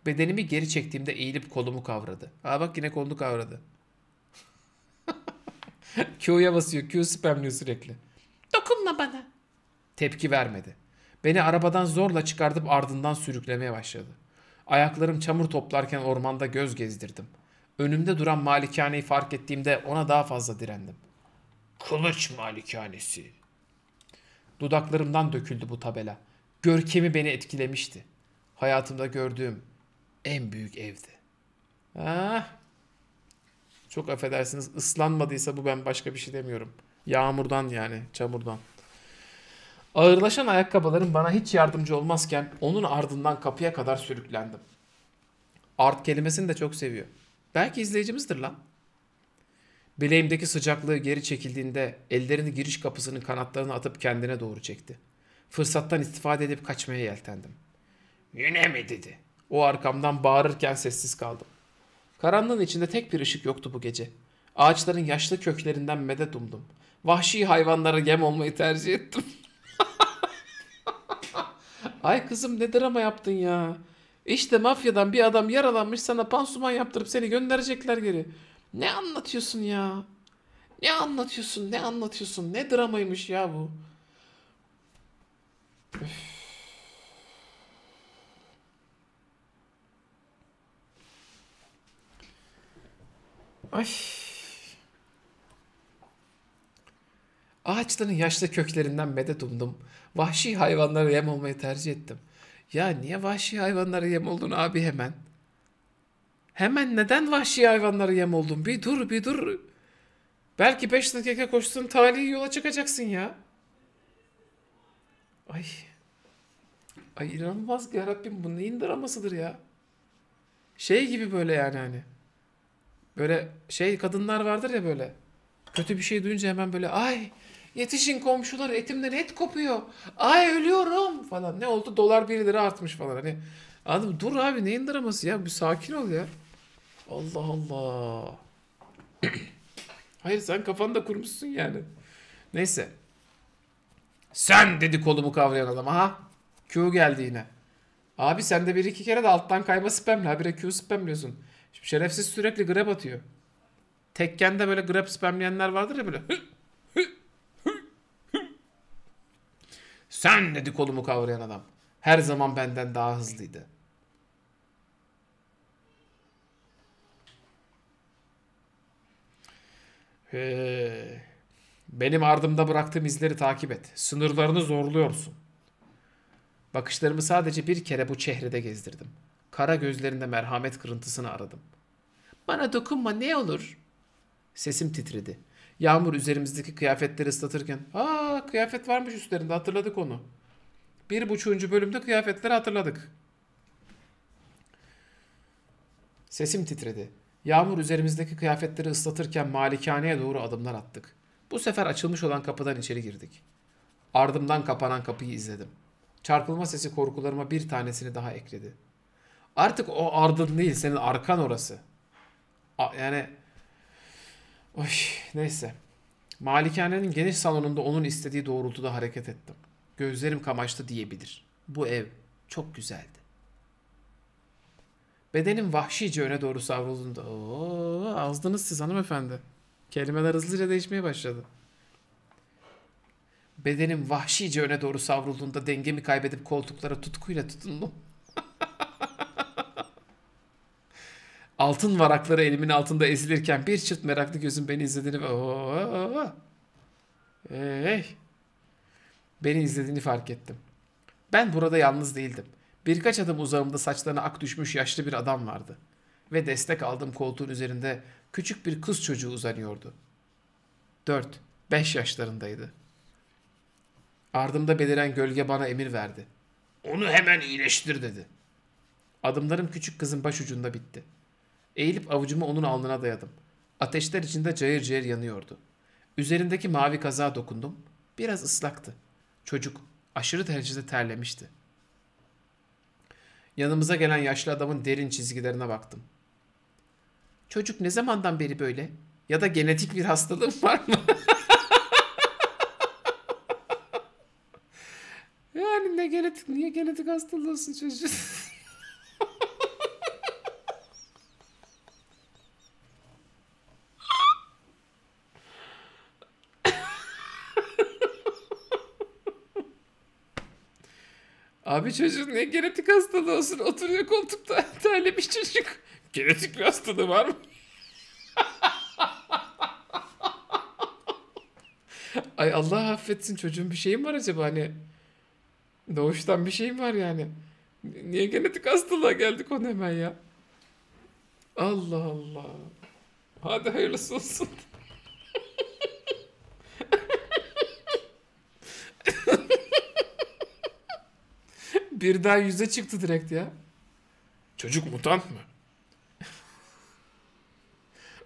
Bedenimi geri çektiğimde eğilip kolumu kavradı. Aa bak yine kolunu kavradı. Q'ya basıyor. Q spamliyor sürekli. Dokunma bana. Tepki vermedi. Beni arabadan zorla çıkartıp ardından sürüklemeye başladı. Ayaklarım çamur toplarken ormanda göz gezdirdim. Önümde duran malikaneyi fark ettiğimde ona daha fazla direndim. Kılıç malikanesi. Dudaklarımdan döküldü bu tabela. Görkemi beni etkilemişti. Hayatımda gördüğüm en büyük evdi. Ah. Çok affedersiniz ıslanmadıysa bu ben başka bir şey demiyorum. Yağmurdan yani çamurdan. Ağırlaşan ayakkabılarım bana hiç yardımcı olmazken onun ardından kapıya kadar sürüklendim. Art kelimesini de çok seviyor. Belki izleyicimizdir lan. Bileğimdeki sıcaklığı geri çekildiğinde ellerini giriş kapısının kanatlarına atıp kendine doğru çekti. Fırsattan istifade edip kaçmaya yeltendim. Yine mi dedi. O arkamdan bağırırken sessiz kaldım. Karanlığın içinde tek bir ışık yoktu bu gece. Ağaçların yaşlı köklerinden medet umdum. Vahşi hayvanlara yem olmayı tercih ettim. Ay kızım ne drama yaptın ya. İşte mafyadan bir adam yaralanmış sana pansuman yaptırıp seni gönderecekler geri. Ne anlatıyorsun ya? Ne anlatıyorsun? Ne anlatıyorsun? Ne dramaymış ya bu? Üf. Ay. Ağaçların yaşlı köklerinden medet umdum. Vahşi hayvanlara yem olmayı tercih ettim. Ya niye vahşi hayvanlara yem oldun abi hemen? Hemen neden vahşi hayvanlara yem oldun? Bir dur bir dur. Belki 5 dakika koşsun talihi yola çıkacaksın ya. Ay. Ay inanılmaz ki yarabbim bu neyin dramasıdır ya. Şey gibi böyle yani hani. Böyle şey kadınlar vardır ya böyle. Kötü bir şey duyunca hemen böyle ay yetişin komşular etimden et kopuyor. Ay ölüyorum falan. Ne oldu? Dolar 1 lira artmış falan. Hani anladım. Dur abi neyin draması ya? Bir sakin ol ya. Allah Allah. Hayır sen kafanda kurmuşsun yani. Neyse. Sen dedi kolumu kavrayan adam. Aha. Q geldi yine. Abi sen de bir iki kere de alttan kayma spamle. Habire Q spamliyorsun. Şimdi şerefsiz sürekli grab atıyor. Tekken de böyle grab spamleyenler vardır ya böyle. Sen dedi kolumu kavrayan adam. Her zaman benden daha hızlıydı. He. Benim ardımda bıraktığım izleri takip et. Sınırlarını zorluyorsun. Bakışlarımı sadece bir kere bu çehrede gezdirdim. Kara gözlerinde merhamet kırıntısını aradım. Bana dokunma ne olur. Sesim titredi. Yağmur üzerimizdeki kıyafetleri ıslatırken ''Aa kıyafet varmış üstlerinde hatırladık onu.'' Bir buçuğuncu bölümde kıyafetleri hatırladık. Sesim titredi. Yağmur üzerimizdeki kıyafetleri ıslatırken malikaneye doğru adımlar attık. Bu sefer açılmış olan kapıdan içeri girdik. Ardımdan kapanan kapıyı izledim. Çarpılma sesi korkularıma bir tanesini daha ekledi. Artık o ardın değil senin arkan orası. A- yani Oy, neyse. Malikanenin geniş salonunda onun istediği doğrultuda hareket ettim. Gözlerim kamaştı diyebilir. Bu ev çok güzeldi. Bedenim vahşice öne doğru savrulduğunda... Oo, azdınız siz hanımefendi. Kelimeler hızlıca değişmeye başladı. Bedenim vahşice öne doğru savrulduğunda dengemi kaybedip koltuklara tutkuyla tutundum. Altın varakları elimin altında ezilirken bir çift meraklı gözüm beni izlediğini ve hey. Beni izlediğini fark ettim. Ben burada yalnız değildim. Birkaç adım uzağımda saçlarına ak düşmüş yaşlı bir adam vardı. Ve destek aldığım koltuğun üzerinde küçük bir kız çocuğu uzanıyordu. 4, 5 yaşlarındaydı. Ardımda beliren gölge bana emir verdi. Onu hemen iyileştir dedi. Adımlarım küçük kızın başucunda bitti. Eğilip avucumu onun alnına dayadım. Ateşler içinde cayır cayır yanıyordu. Üzerindeki mavi kazağa dokundum. Biraz ıslaktı. Çocuk aşırı derecede terlemişti. Yanımıza gelen yaşlı adamın derin çizgilerine baktım. Çocuk ne zamandan beri böyle? Ya da genetik bir hastalığım var mı? yani ne genetik, niye genetik hastalığı olsun çocuğun? Abi çocuğun ne genetik hastalığı olsun oturuyor koltukta terlemiş çocuk. Genetik bir hastalığı var mı? Ay Allah affetsin çocuğun bir şeyim var acaba hani doğuştan bir şeyim var yani. Niye genetik hastalığa geldik onu hemen ya? Allah Allah. Hadi hayırlısı olsun. Birden yüze çıktı direkt ya. Çocuk mutant mı?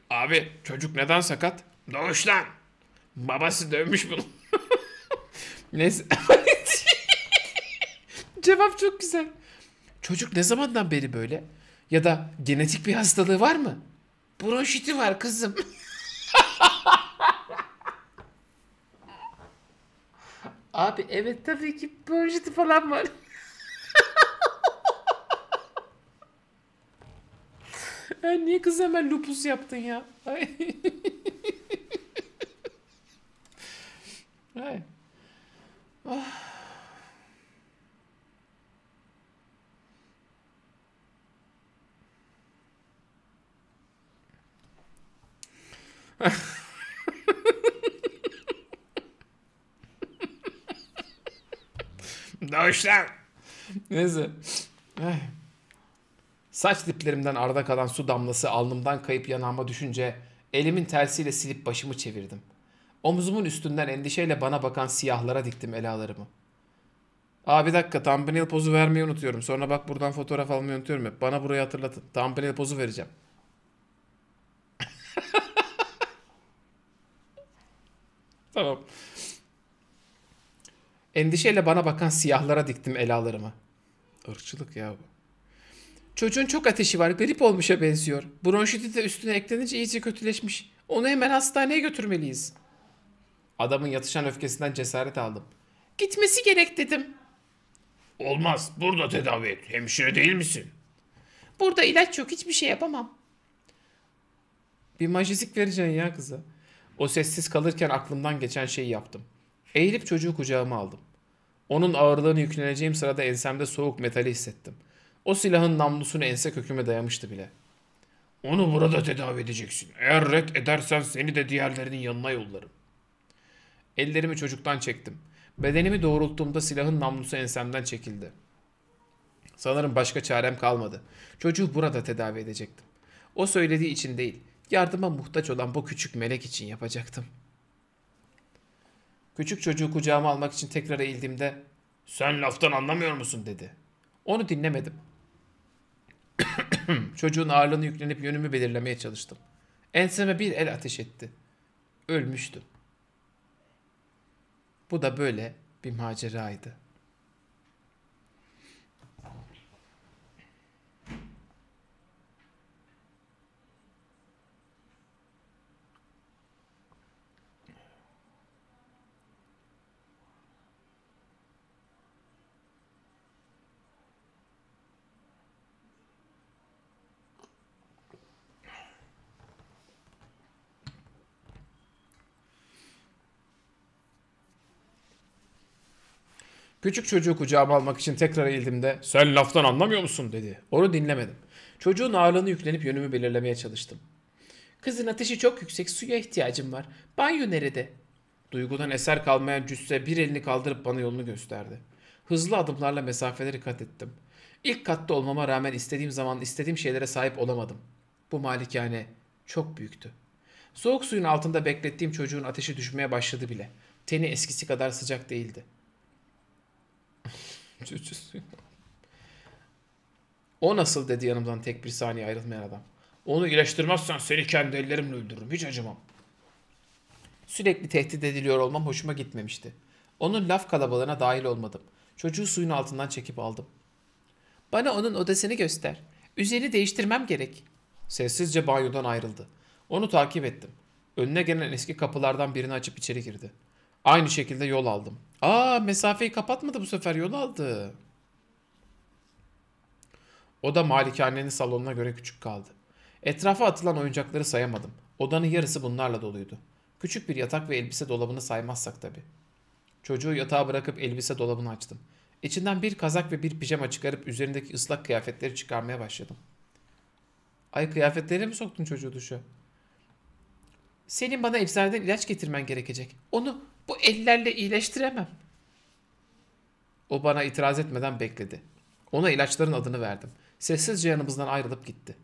Abi çocuk neden sakat? Doğuştan. Babası dövmüş bunu. Neyse. Cevap çok güzel. Çocuk ne zamandan beri böyle? Ya da genetik bir hastalığı var mı? Bronşiti var kızım. Abi evet tabii ki bronşiti falan var. Ya niye kız hemen lupus yaptın ya? Ay. Ay. Ah. Doğuştan. Neyse. Ay. Saç diplerimden arda kalan su damlası alnımdan kayıp yanağıma düşünce elimin tersiyle silip başımı çevirdim. Omuzumun üstünden endişeyle bana bakan siyahlara diktim elalarımı. Aa bir dakika thumbnail pozu vermeyi unutuyorum. Sonra bak buradan fotoğraf almayı unutuyorum hep. Bana burayı hatırlatın. Thumbnail pozu vereceğim. tamam. Endişeyle bana bakan siyahlara diktim elalarımı. Irkçılık ya bu. Çocuğun çok ateşi var. Grip olmuşa benziyor. Bronşiti de üstüne eklenince iyice kötüleşmiş. Onu hemen hastaneye götürmeliyiz. Adamın yatışan öfkesinden cesaret aldım. Gitmesi gerek dedim. Olmaz. Burada tedavi et. Hemşire değil misin? Burada ilaç yok. Hiçbir şey yapamam. Bir majizik vereceksin ya kıza. O sessiz kalırken aklımdan geçen şeyi yaptım. Eğilip çocuğu kucağıma aldım. Onun ağırlığını yükleneceğim sırada ensemde soğuk metali hissettim. O silahın namlusunu ense köküme dayamıştı bile. Onu burada tedavi edeceksin. Eğer red edersen seni de diğerlerinin yanına yollarım. Ellerimi çocuktan çektim. Bedenimi doğrulttuğumda silahın namlusu ensemden çekildi. Sanırım başka çarem kalmadı. Çocuğu burada tedavi edecektim. O söylediği için değil, yardıma muhtaç olan bu küçük melek için yapacaktım. Küçük çocuğu kucağıma almak için tekrar eğildiğimde Sen laftan anlamıyor musun dedi. onu dinlemedim. Çocuğun ağırlığını yüklenip yönümü belirlemeye çalıştım. Enseme bir el ateş etti. Ölmüştüm. Bu da böyle bir maceraydı. Küçük çocuğu kucağıma almak için tekrar eğildiğimde Sen laftan anlamıyor musun dedi. onu dinlemedim. Çocuğun ağırlığını yüklenip yönümü belirlemeye çalıştım. Kızın ateşi çok yüksek suya ihtiyacım var. Banyo nerede? Duygudan eser kalmayan cüsse bir elini kaldırıp bana yolunu gösterdi. Hızlı adımlarla mesafeleri kat ettim. İlk katta olmama rağmen istediğim zaman istediğim şeylere sahip olamadım. Bu malikane çok büyüktü. Soğuk suyun altında beklettiğim çocuğun ateşi düşmeye başladı bile. Teni eskisi kadar sıcak değildi. O nasıl dedi yanımdan tek bir saniye ayrılmayan adam. Onu iyileştirmezsen seni kendi ellerimle öldürürüm. Hiç acımam. Sürekli tehdit ediliyor olmam hoşuma gitmemişti. Onun laf kalabalığına dahil olmadım. Çocuğu suyun altından çekip aldım. Bana onun odasını göster. Üzerini değiştirmem gerek. Sessizce banyodan ayrıldı. Onu takip ettim. Önüne gelen eski kapılardan birini açıp içeri girdi. Aynı şekilde yol aldım. Aa mesafeyi kapatmadı bu sefer yol aldı. O da malikanenin salonuna göre küçük kaldı. Etrafa atılan oyuncakları sayamadım. Odanın yarısı bunlarla doluydu. Küçük bir yatak ve elbise dolabını saymazsak tabii. Çocuğu yatağa bırakıp elbise dolabını açtım. İçinden bir kazak ve bir pijama çıkarıp üzerindeki ıslak kıyafetleri çıkarmaya başladım. Ay kıyafetleri mi soktun çocuğu duşa? Senin bana eczaneden ilaç getirmen gerekecek. Onu bu ellerle iyileştiremem. O bana itiraz etmeden bekledi. Ona ilaçların adını verdim. Sessizce yanımızdan ayrılıp gitti.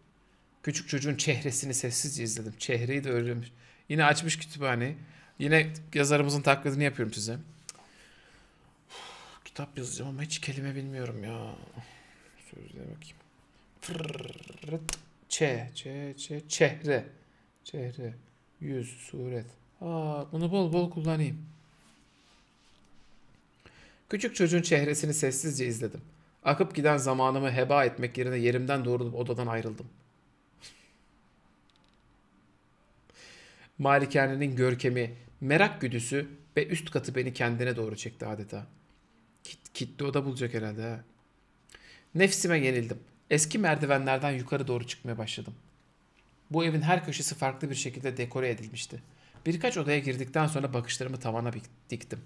Küçük çocuğun çehresini sessizce izledim. Çehreyi de öğrenmiş. Yine açmış kütüphaneyi. Yine yazarımızın taklidini yapıyorum size. Kitap yazacağım ama hiç kelime bilmiyorum ya. Sözlüğe bakayım. Fırrrt. Ç, ç, ç, çehre. Çehre. Yüz, suret. Aa, bunu bol bol kullanayım. Küçük çocuğun çehresini sessizce izledim. Akıp giden zamanımı heba etmek yerine yerimden doğrulup odadan ayrıldım. Malikanenin görkemi, merak güdüsü ve üst katı beni kendine doğru çekti adeta. Kit, kitli oda bulacak herhalde ha. Nefsime yenildim. Eski merdivenlerden yukarı doğru çıkmaya başladım. Bu evin her köşesi farklı bir şekilde dekore edilmişti. Birkaç odaya girdikten sonra bakışlarımı tavana diktim.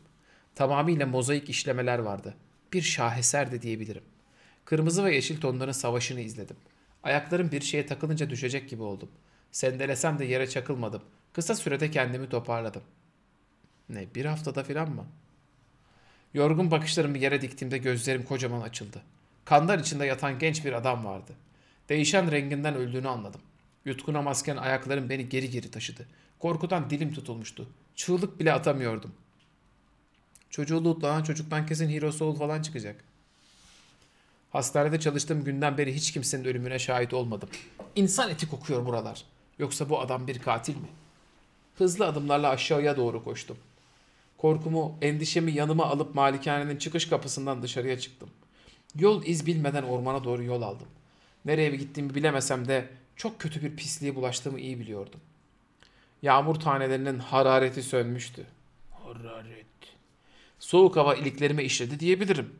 Tamamıyla mozaik işlemeler vardı. Bir şaheser de diyebilirim. Kırmızı ve yeşil tonların savaşını izledim. Ayaklarım bir şeye takılınca düşecek gibi oldum. Sendelesem de yere çakılmadım. Kısa sürede kendimi toparladım. Ne bir haftada filan mı? Yorgun bakışlarımı yere diktiğimde gözlerim kocaman açıldı. Kanlar içinde yatan genç bir adam vardı. Değişen renginden öldüğünü anladım. Yutkunamazken ayaklarım beni geri geri taşıdı. Korkudan dilim tutulmuştu. Çığlık bile atamıyordum. Çocuğu lootlanan çocuktan kesin Hero Soul falan çıkacak. Hastanede çalıştığım günden beri hiç kimsenin ölümüne şahit olmadım. İnsan eti kokuyor buralar. Yoksa bu adam bir katil mi? Hızlı adımlarla aşağıya doğru koştum. Korkumu, endişemi yanıma alıp malikanenin çıkış kapısından dışarıya çıktım. Yol iz bilmeden ormana doğru yol aldım. Nereye gittiğimi bilemesem de çok kötü bir pisliğe bulaştığımı iyi biliyordum. Yağmur tanelerinin harareti sönmüştü. Hararet. Soğuk hava iliklerime işledi diyebilirim.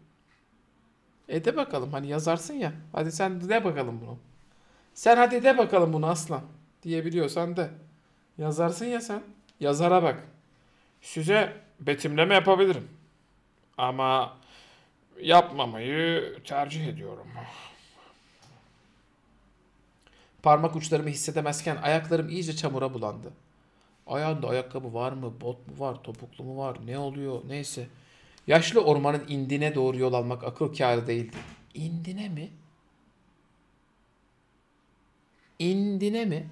E de bakalım hani yazarsın ya. Hadi sen de bakalım bunu. Sen hadi de bakalım bunu aslan. Diyebiliyorsan de. Yazarsın ya sen. Yazara bak. Size betimleme yapabilirim. Ama yapmamayı tercih ediyorum. Parmak uçlarımı hissedemezken ayaklarım iyice çamura bulandı. Ayağında ayakkabı var mı, bot mu var, topuklu mu var, ne oluyor, neyse. Yaşlı ormanın indine doğru yol almak akıl kârı değildi. İndine mi? İndine mi?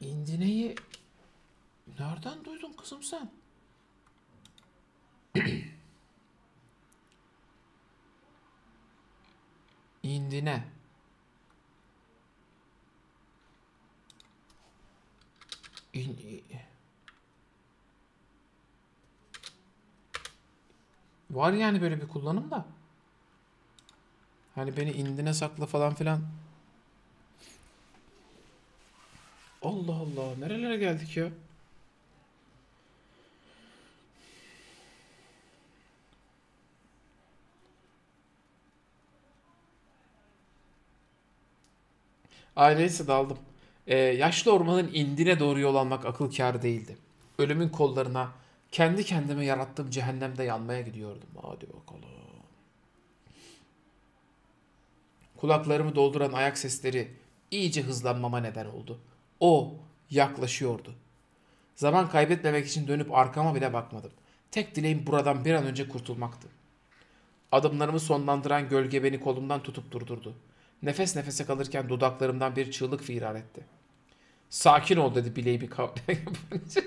İndineyi nereden duydun kızım sen? İndine. İn, Var yani böyle bir kullanım da. Hani beni indine sakla falan filan. Allah Allah. Nerelere geldik ya? Ay neyse daldım. Ee, yaşlı ormanın indine doğru yol almak akıl kârı değildi. Ölümün kollarına kendi kendime yarattığım cehennemde yanmaya gidiyordum. Hadi bakalım. Kulaklarımı dolduran ayak sesleri iyice hızlanmama neden oldu. O yaklaşıyordu. Zaman kaybetmemek için dönüp arkama bile bakmadım. Tek dileğim buradan bir an önce kurtulmaktı. Adımlarımı sonlandıran gölge beni kolumdan tutup durdurdu. Nefes nefese kalırken dudaklarımdan bir çığlık firar etti. Sakin ol dedi bileğimi kavrayan yabancı.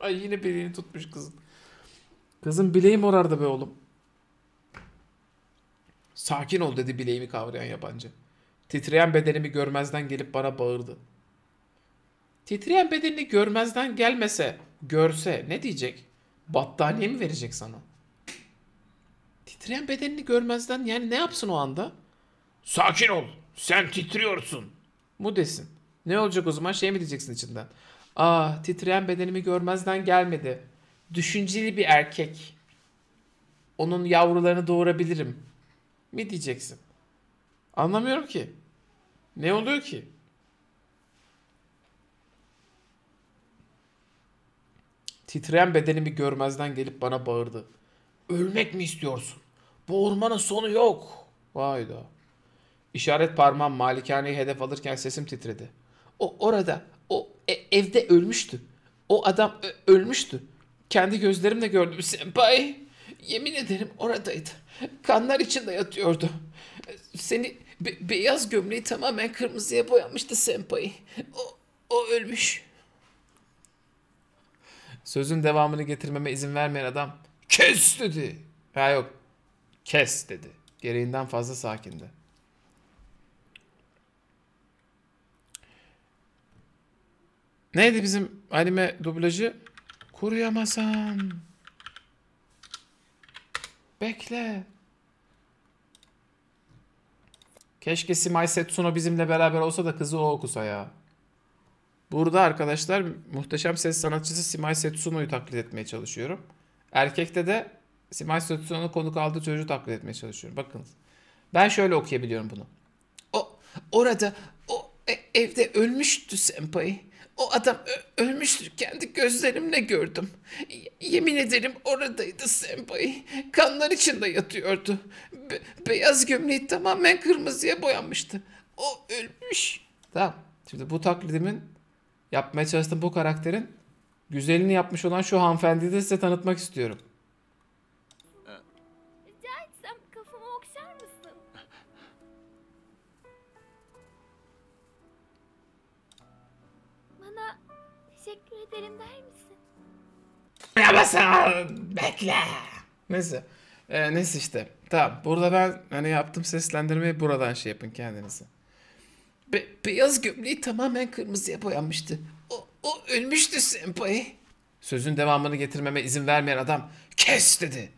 Ay yine bileğini tutmuş kızın. Kızın bileği morardı be oğlum. Sakin ol dedi bileğimi kavrayan yabancı. Titreyen bedenimi görmezden gelip bana bağırdı. Titreyen bedenini görmezden gelmese, görse ne diyecek? Battaniye mi verecek sana? Titreyen bedenini görmezden yani ne yapsın o anda? Sakin ol. Sen titriyorsun. Mu desin. Ne olacak o zaman şey mi diyeceksin içinden? Aa titreyen bedenimi görmezden gelmedi. Düşünceli bir erkek. Onun yavrularını doğurabilirim. Mi diyeceksin? Anlamıyorum ki. Ne oluyor ki? Titreyen bedenimi görmezden gelip bana bağırdı. Ölmek mi istiyorsun? Bu ormanın sonu yok. Vayda. İşaret parmağım malikaneyi hedef alırken sesim titredi. O orada, o e- evde ölmüştü. O adam ö- ölmüştü. Kendi gözlerimle gördüm senpai. Yemin ederim oradaydı. Kanlar içinde yatıyordu. Seni be- beyaz gömleği tamamen kırmızıya boyamıştı senpai. O, o ölmüş. Sözün devamını getirmeme izin vermeyen adam kes dedi. Ha yok kes dedi. Gereğinden fazla sakindi. Neydi bizim anime dublajı? Kuruyamasan. Bekle. Keşke Simai Setsuno bizimle beraber olsa da kızı o okusa ya. Burada arkadaşlar muhteşem ses sanatçısı Simai Setsuno'yu taklit etmeye çalışıyorum. Erkekte de Simai Setsuno'nun konuk aldığı çocuğu taklit etmeye çalışıyorum. Bakınız. Ben şöyle okuyabiliyorum bunu. O orada o e- evde ölmüştü senpai. O adam ö- ölmüştü. Kendi gözlerimle gördüm. Y- yemin ederim oradaydı senpai. Kanlar içinde yatıyordu. Be- beyaz gömleği tamamen kırmızıya boyanmıştı. O ölmüş. Tamam. Şimdi bu taklidimin yapmaya çalıştığım bu karakterin güzelini yapmış olan şu hanımefendiyi de size tanıtmak istiyorum. Ederim der misin? Yamasın bekle. Neyse. Ee, neyse işte. Tamam. Burada ben hani yaptım seslendirmeyi buradan şey yapın kendinize. Be- beyaz gömleği tamamen kırmızıya boyanmıştı. O, o ölmüştü senpai. Sözün devamını getirmeme izin vermeyen adam kes dedi.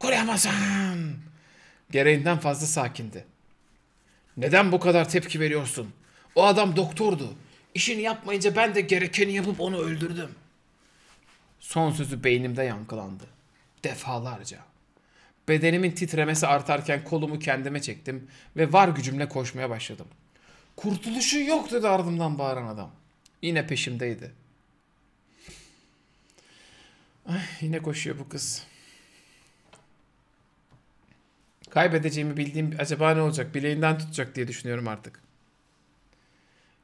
Koruyamazsan. Gereğinden fazla sakindi. Neden bu kadar tepki veriyorsun? O adam doktordu. İşini yapmayınca ben de gerekeni yapıp onu öldürdüm. Son sözü beynimde yankılandı. Defalarca. Bedenimin titremesi artarken kolumu kendime çektim ve var gücümle koşmaya başladım. Kurtuluşu yok dedi ardımdan bağıran adam. Yine peşimdeydi. Ay, yine koşuyor bu kız. Kaybedeceğimi bildiğim acaba ne olacak? Bileğinden tutacak diye düşünüyorum artık.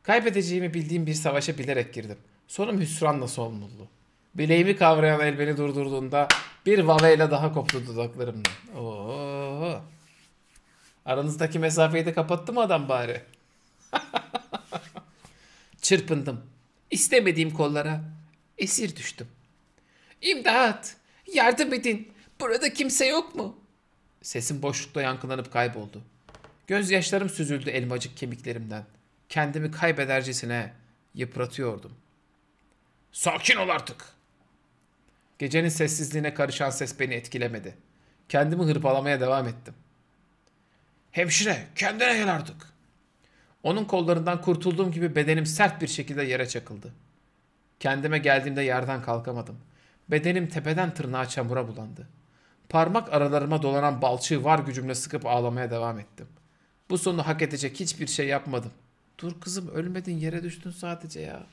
Kaybedeceğimi bildiğim bir savaşa bilerek girdim. Sonum hüsranla sonmuldu. Bileğimi kavrayan el beni durdurduğunda bir vaveyle daha koptu dudaklarımdan. Oo. Aranızdaki mesafeyi de kapattı mı adam bari? Çırpındım. İstemediğim kollara esir düştüm. İmdat! Yardım edin! Burada kimse yok mu? Sesim boşlukta yankılanıp kayboldu. Gözyaşlarım süzüldü elmacık kemiklerimden. Kendimi kaybedercesine yıpratıyordum. Sakin ol artık. Gecenin sessizliğine karışan ses beni etkilemedi. Kendimi hırpalamaya devam ettim. Hemşire kendine gel artık. Onun kollarından kurtulduğum gibi bedenim sert bir şekilde yere çakıldı. Kendime geldiğimde yerden kalkamadım. Bedenim tepeden tırnağa çamura bulandı. Parmak aralarıma dolanan balçığı var gücümle sıkıp ağlamaya devam ettim. Bu sonu hak edecek hiçbir şey yapmadım. Dur kızım ölmedin yere düştün sadece ya.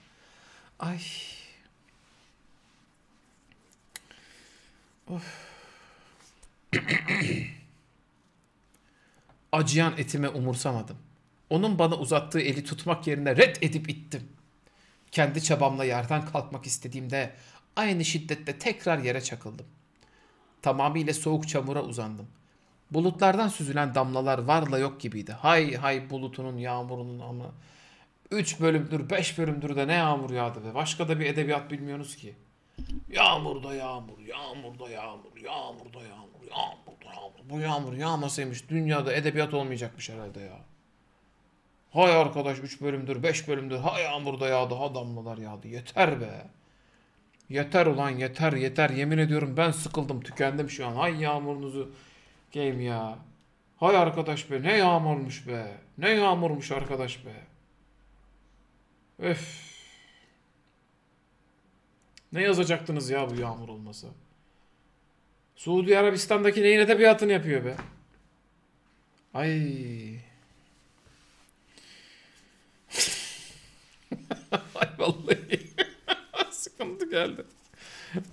Ay. Acıyan etime umursamadım. Onun bana uzattığı eli tutmak yerine red edip ittim. Kendi çabamla yerden kalkmak istediğimde aynı şiddette tekrar yere çakıldım. Tamamıyla soğuk çamura uzandım. Bulutlardan süzülen damlalar varla yok gibiydi. Hay hay bulutunun yağmurunun ama. Üç bölümdür, beş bölümdür de ne yağmur yağdı be. Başka da bir edebiyat bilmiyorsunuz ki. Yağmurda yağmur, yağmurda yağmur, yağmurda yağmur, yağmurda yağmur. Bu yağmur yağmasaymış dünyada edebiyat olmayacakmış herhalde ya. Hay arkadaş 3 bölümdür 5 böldür ha yağmurda yağdı ha damlalar yağdı yeter be. Yeter ulan yeter yeter yemin ediyorum ben sıkıldım tükendim şu an. Hay yağmurunuzu game ya. Hay arkadaş be ne yağmurmuş be. Ne yağmurmuş arkadaş be. Öf. Ne yazacaktınız ya bu yağmur olmasa? Suudi Arabistan'daki neyin edebiyatını yapıyor be? Ay. Ay vallahi. Sıkıntı geldi.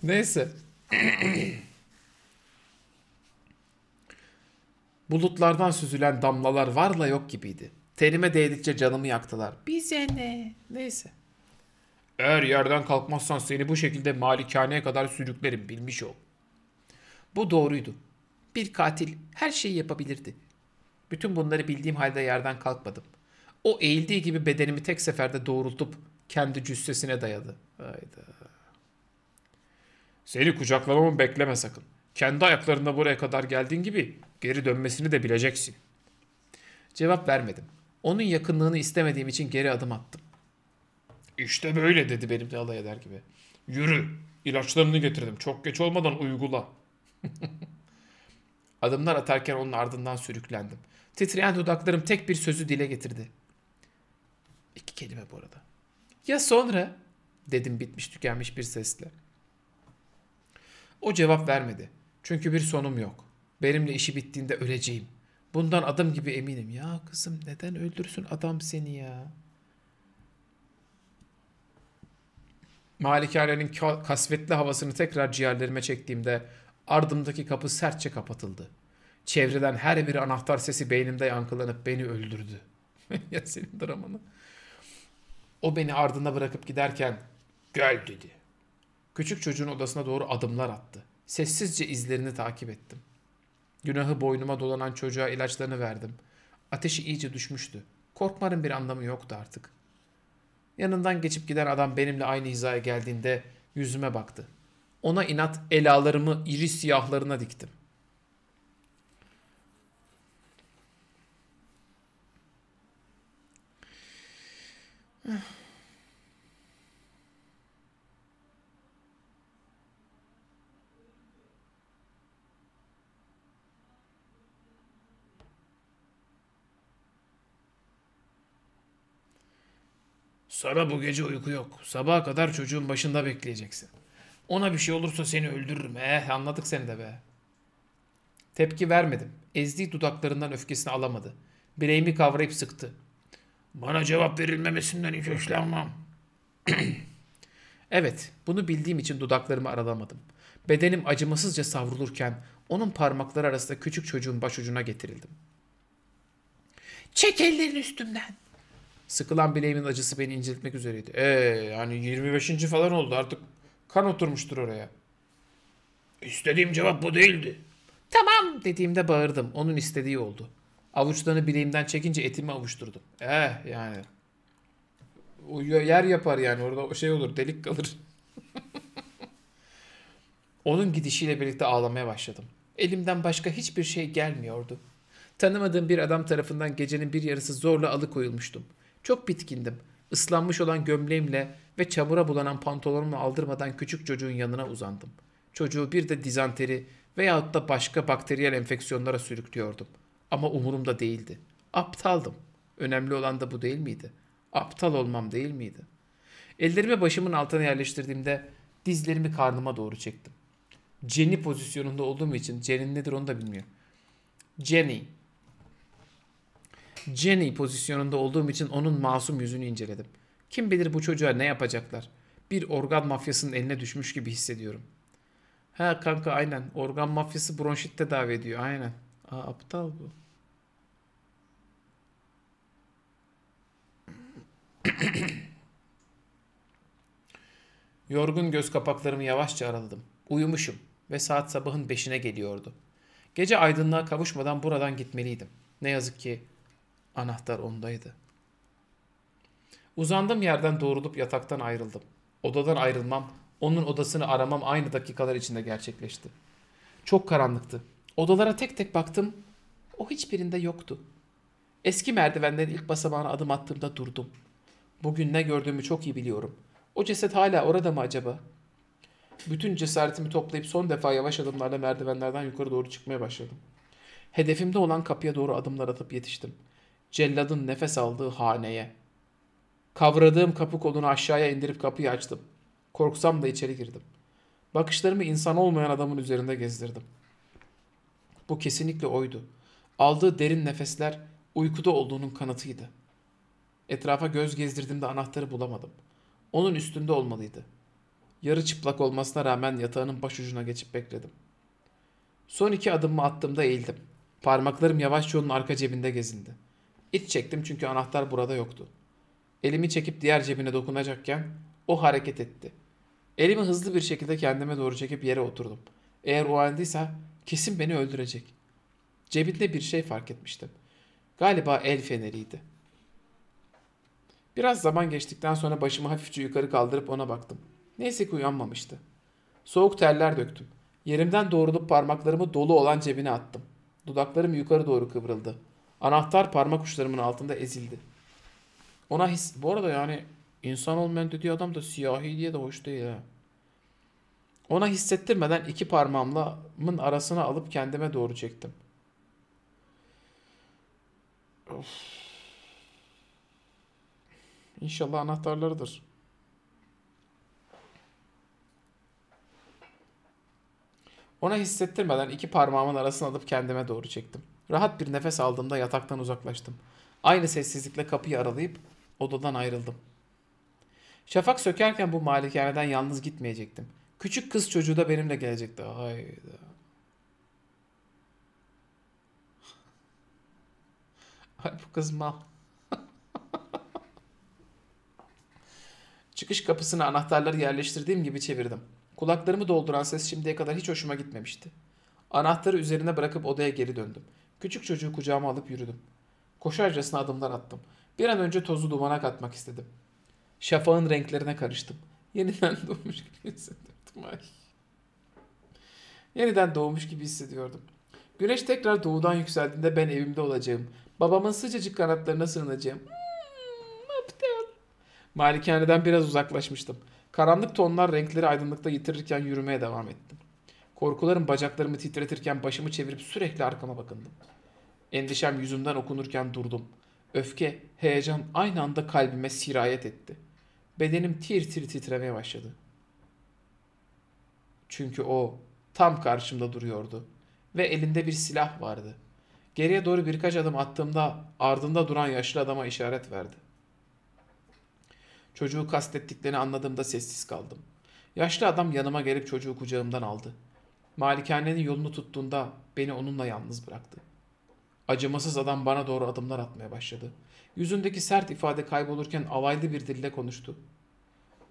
Neyse. Bulutlardan süzülen damlalar varla yok gibiydi. Terime değdikçe canımı yaktılar. Bize ne? Neyse. Eğer yerden kalkmazsan seni bu şekilde malikaneye kadar sürüklerim bilmiş ol. Bu doğruydu. Bir katil her şeyi yapabilirdi. Bütün bunları bildiğim halde yerden kalkmadım. O eğildiği gibi bedenimi tek seferde doğrultup kendi cüssesine dayadı. Hayda. Seni kucaklamamı bekleme sakın. Kendi ayaklarında buraya kadar geldiğin gibi geri dönmesini de bileceksin. Cevap vermedim. Onun yakınlığını istemediğim için geri adım attım. İşte böyle dedi benimle alay eder gibi. Yürü. İlaçlarını getirdim. Çok geç olmadan uygula. Adımlar atarken onun ardından sürüklendim. Titreyen dudaklarım tek bir sözü dile getirdi. İki kelime bu arada. Ya sonra? Dedim bitmiş tükenmiş bir sesle. O cevap vermedi. Çünkü bir sonum yok. Benimle işi bittiğinde öleceğim. Bundan adım gibi eminim. Ya kızım neden öldürsün adam seni ya? Malikanenin ka- kasvetli havasını tekrar ciğerlerime çektiğimde ardımdaki kapı sertçe kapatıldı. Çevreden her bir anahtar sesi beynimde yankılanıp beni öldürdü. ya senin dramanı. O beni ardında bırakıp giderken gel dedi. Küçük çocuğun odasına doğru adımlar attı. Sessizce izlerini takip ettim. Günahı boynuma dolanan çocuğa ilaçlarını verdim. Ateşi iyice düşmüştü. Korkmanın bir anlamı yoktu artık. Yanından geçip giden adam benimle aynı hizaya geldiğinde yüzüme baktı. Ona inat elalarımı iri siyahlarına diktim. Sana bu gece uyku yok. Sabaha kadar çocuğun başında bekleyeceksin. Ona bir şey olursa seni öldürürüm. Eh anladık seni de be. Tepki vermedim. Ezdiği dudaklarından öfkesini alamadı. Bileğimi kavrayıp sıktı. Bana cevap verilmemesinden hiç hoşlanmam. evet, bunu bildiğim için dudaklarımı aralamadım. Bedenim acımasızca savrulurken Onun parmakları arasında küçük çocuğun başucuna getirildim. Çek ellerini üstümden. Sıkılan bileğimin acısı beni inceltmek üzereydi. Ee yani 25. falan oldu artık kan oturmuştur oraya. İstediğim cevap bu değildi. Tamam dediğimde bağırdım. Onun istediği oldu. Avuçlarını bileğimden çekince etimi avuşturdum. Eh yani. O yer yapar yani orada şey olur delik kalır. Onun gidişiyle birlikte ağlamaya başladım. Elimden başka hiçbir şey gelmiyordu. Tanımadığım bir adam tarafından gecenin bir yarısı zorla alıkoyulmuştum. Çok bitkindim. Islanmış olan gömleğimle ve çamura bulanan pantolonumu aldırmadan küçük çocuğun yanına uzandım. Çocuğu bir de dizanteri veyahut da başka bakteriyel enfeksiyonlara sürüklüyordum. Ama umurumda değildi. Aptaldım. Önemli olan da bu değil miydi? Aptal olmam değil miydi? Ellerimi başımın altına yerleştirdiğimde dizlerimi karnıma doğru çektim. Jenny pozisyonunda olduğum için Jenny nedir onu da bilmiyorum. Jenny. Jenny pozisyonunda olduğum için onun masum yüzünü inceledim. Kim bilir bu çocuğa ne yapacaklar? Bir organ mafyasının eline düşmüş gibi hissediyorum. Ha kanka aynen. Organ mafyası bronşit tedavi ediyor. Aynen. Aa, aptal bu. Yorgun göz kapaklarımı yavaşça araladım. Uyumuşum ve saat sabahın beşine geliyordu. Gece aydınlığa kavuşmadan buradan gitmeliydim. Ne yazık ki anahtar ondaydı. Uzandığım yerden doğrulup yataktan ayrıldım. Odadan ayrılmam, onun odasını aramam aynı dakikalar içinde gerçekleşti. Çok karanlıktı. Odalara tek tek baktım. O hiçbirinde yoktu. Eski merdivenlerin ilk basamağına adım attığımda durdum. Bugün ne gördüğümü çok iyi biliyorum. O ceset hala orada mı acaba? Bütün cesaretimi toplayıp son defa yavaş adımlarla merdivenlerden yukarı doğru çıkmaya başladım. Hedefimde olan kapıya doğru adımlar atıp yetiştim. Celladın nefes aldığı haneye. Kavradığım kapı kolunu aşağıya indirip kapıyı açtım. Korksam da içeri girdim. Bakışlarımı insan olmayan adamın üzerinde gezdirdim. Bu kesinlikle oydu. Aldığı derin nefesler uykuda olduğunun kanıtıydı. Etrafa göz gezdirdiğimde anahtarı bulamadım. Onun üstünde olmalıydı. Yarı çıplak olmasına rağmen yatağının başucuna geçip bekledim. Son iki adımımı attığımda eğildim. Parmaklarım yavaşça onun arka cebinde gezindi. İç çektim çünkü anahtar burada yoktu. Elimi çekip diğer cebine dokunacakken o hareket etti. Elimi hızlı bir şekilde kendime doğru çekip yere oturdum. Eğer o kesin beni öldürecek. Cebinde bir şey fark etmiştim. Galiba el feneriydi. Biraz zaman geçtikten sonra başımı hafifçe yukarı kaldırıp ona baktım. Neyse ki uyanmamıştı. Soğuk terler döktüm. Yerimden doğrulup parmaklarımı dolu olan cebine attım. Dudaklarım yukarı doğru kıvrıldı. Anahtar parmak uçlarımın altında ezildi. Ona his... Bu arada yani insan olmayan dediği adam da siyahi diye de hoş değil ha. Ona hissettirmeden iki parmağımın arasına alıp kendime doğru çektim. Of. İnşallah anahtarlarıdır. Ona hissettirmeden iki parmağımın arasına alıp kendime doğru çektim. Rahat bir nefes aldığımda yataktan uzaklaştım. Aynı sessizlikle kapıyı aralayıp odadan ayrıldım. Şafak sökerken bu malikaneden yalnız gitmeyecektim. Küçük kız çocuğu da benimle gelecekti. Hayda. Ay bu kız mal. Çıkış kapısına anahtarları yerleştirdiğim gibi çevirdim. Kulaklarımı dolduran ses şimdiye kadar hiç hoşuma gitmemişti. Anahtarı üzerine bırakıp odaya geri döndüm. Küçük çocuğu kucağıma alıp yürüdüm. Koşarcasına adımlar attım. Bir an önce tozu dumana katmak istedim. Şafağın renklerine karıştım. Yeniden doğmuş gibi hissediyordum. Ay. Yeniden doğmuş gibi hissediyordum. Güneş tekrar doğudan yükseldiğinde ben evimde olacağım. Babamın sıcacık kanatlarına sığınacağım. Hmm, aptal. Malikaneden biraz uzaklaşmıştım. Karanlık tonlar renkleri aydınlıkta yitirirken yürümeye devam ettim. Korkularım bacaklarımı titretirken başımı çevirip sürekli arkama bakındım. Endişem yüzümden okunurken durdum. Öfke, heyecan aynı anda kalbime sirayet etti. Bedenim tir tir titremeye başladı. Çünkü o tam karşımda duruyordu ve elinde bir silah vardı. Geriye doğru birkaç adım attığımda ardında duran yaşlı adama işaret verdi. Çocuğu kastettiklerini anladığımda sessiz kaldım. Yaşlı adam yanıma gelip çocuğu kucağımdan aldı. Malikanenin yolunu tuttuğunda beni onunla yalnız bıraktı. Acımasız adam bana doğru adımlar atmaya başladı. Yüzündeki sert ifade kaybolurken alaylı bir dille konuştu.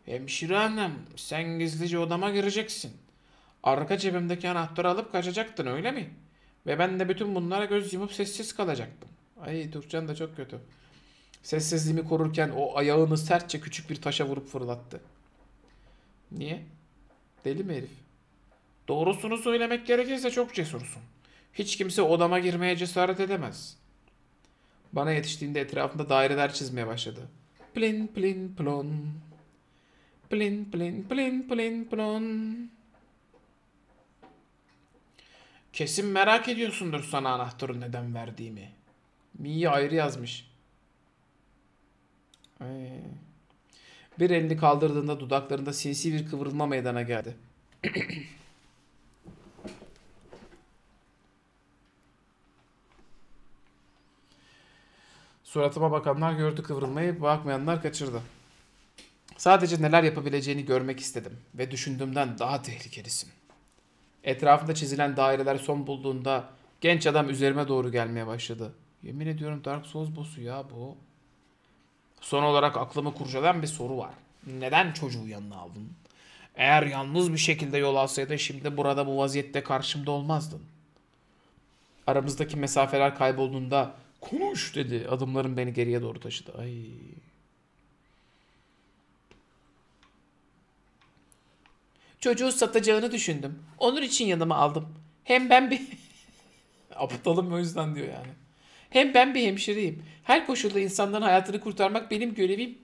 Hemşire hanım sen gizlice odama gireceksin. Arka cebimdeki anahtarı alıp kaçacaktın öyle mi? Ve ben de bütün bunlara göz yumup sessiz kalacaktım. Ay Türkçen de çok kötü. Sessizliğimi korurken o ayağını sertçe küçük bir taşa vurup fırlattı. Niye? Deli mi herif? Doğrusunu söylemek gerekirse çok cesursun. Hiç kimse odama girmeye cesaret edemez. Bana yetiştiğinde etrafında daireler çizmeye başladı. Plin plin plon. Plin plin plin plin plon. Kesin merak ediyorsundur sana anahtarı neden verdiğimi. Mi'yi ayrı yazmış. Ay. Bir elini kaldırdığında dudaklarında sinsi bir kıvrılma meydana geldi. Suratıma bakanlar gördü kıvrılmayı, bakmayanlar kaçırdı. Sadece neler yapabileceğini görmek istedim ve düşündüğümden daha tehlikelisin. Etrafında çizilen daireler son bulduğunda genç adam üzerime doğru gelmeye başladı. Yemin ediyorum Dark Souls boss'u ya bu. Son olarak aklımı kurcalayan bir soru var. Neden çocuğu yanına aldın? Eğer yalnız bir şekilde yol alsaydın şimdi burada bu vaziyette karşımda olmazdın. Aramızdaki mesafeler kaybolduğunda konuş dedi. Adımlarım beni geriye doğru taşıdı. Ay. Çocuğu satacağını düşündüm. Onun için yanıma aldım. Hem ben bir... Aptalım o yüzden diyor yani. Hem ben bir hemşireyim. Her koşulda insanların hayatını kurtarmak benim görevim.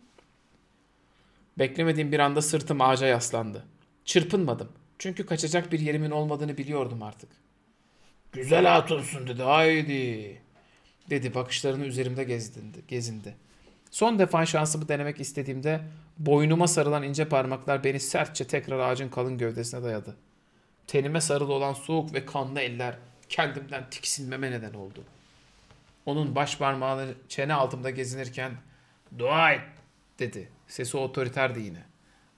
Beklemediğim bir anda sırtım ağaca yaslandı. Çırpınmadım. Çünkü kaçacak bir yerimin olmadığını biliyordum artık. Güzel hatunsun dedi. Haydi. Dedi bakışlarını üzerimde gezindi. gezindi. Son defa şansımı denemek istediğimde boynuma sarılan ince parmaklar beni sertçe tekrar ağacın kalın gövdesine dayadı. Tenime sarılı olan soğuk ve kanlı eller kendimden tiksinmeme neden oldu. Onun baş parmağını çene altımda gezinirken dua et dedi. Sesi otoriterdi yine.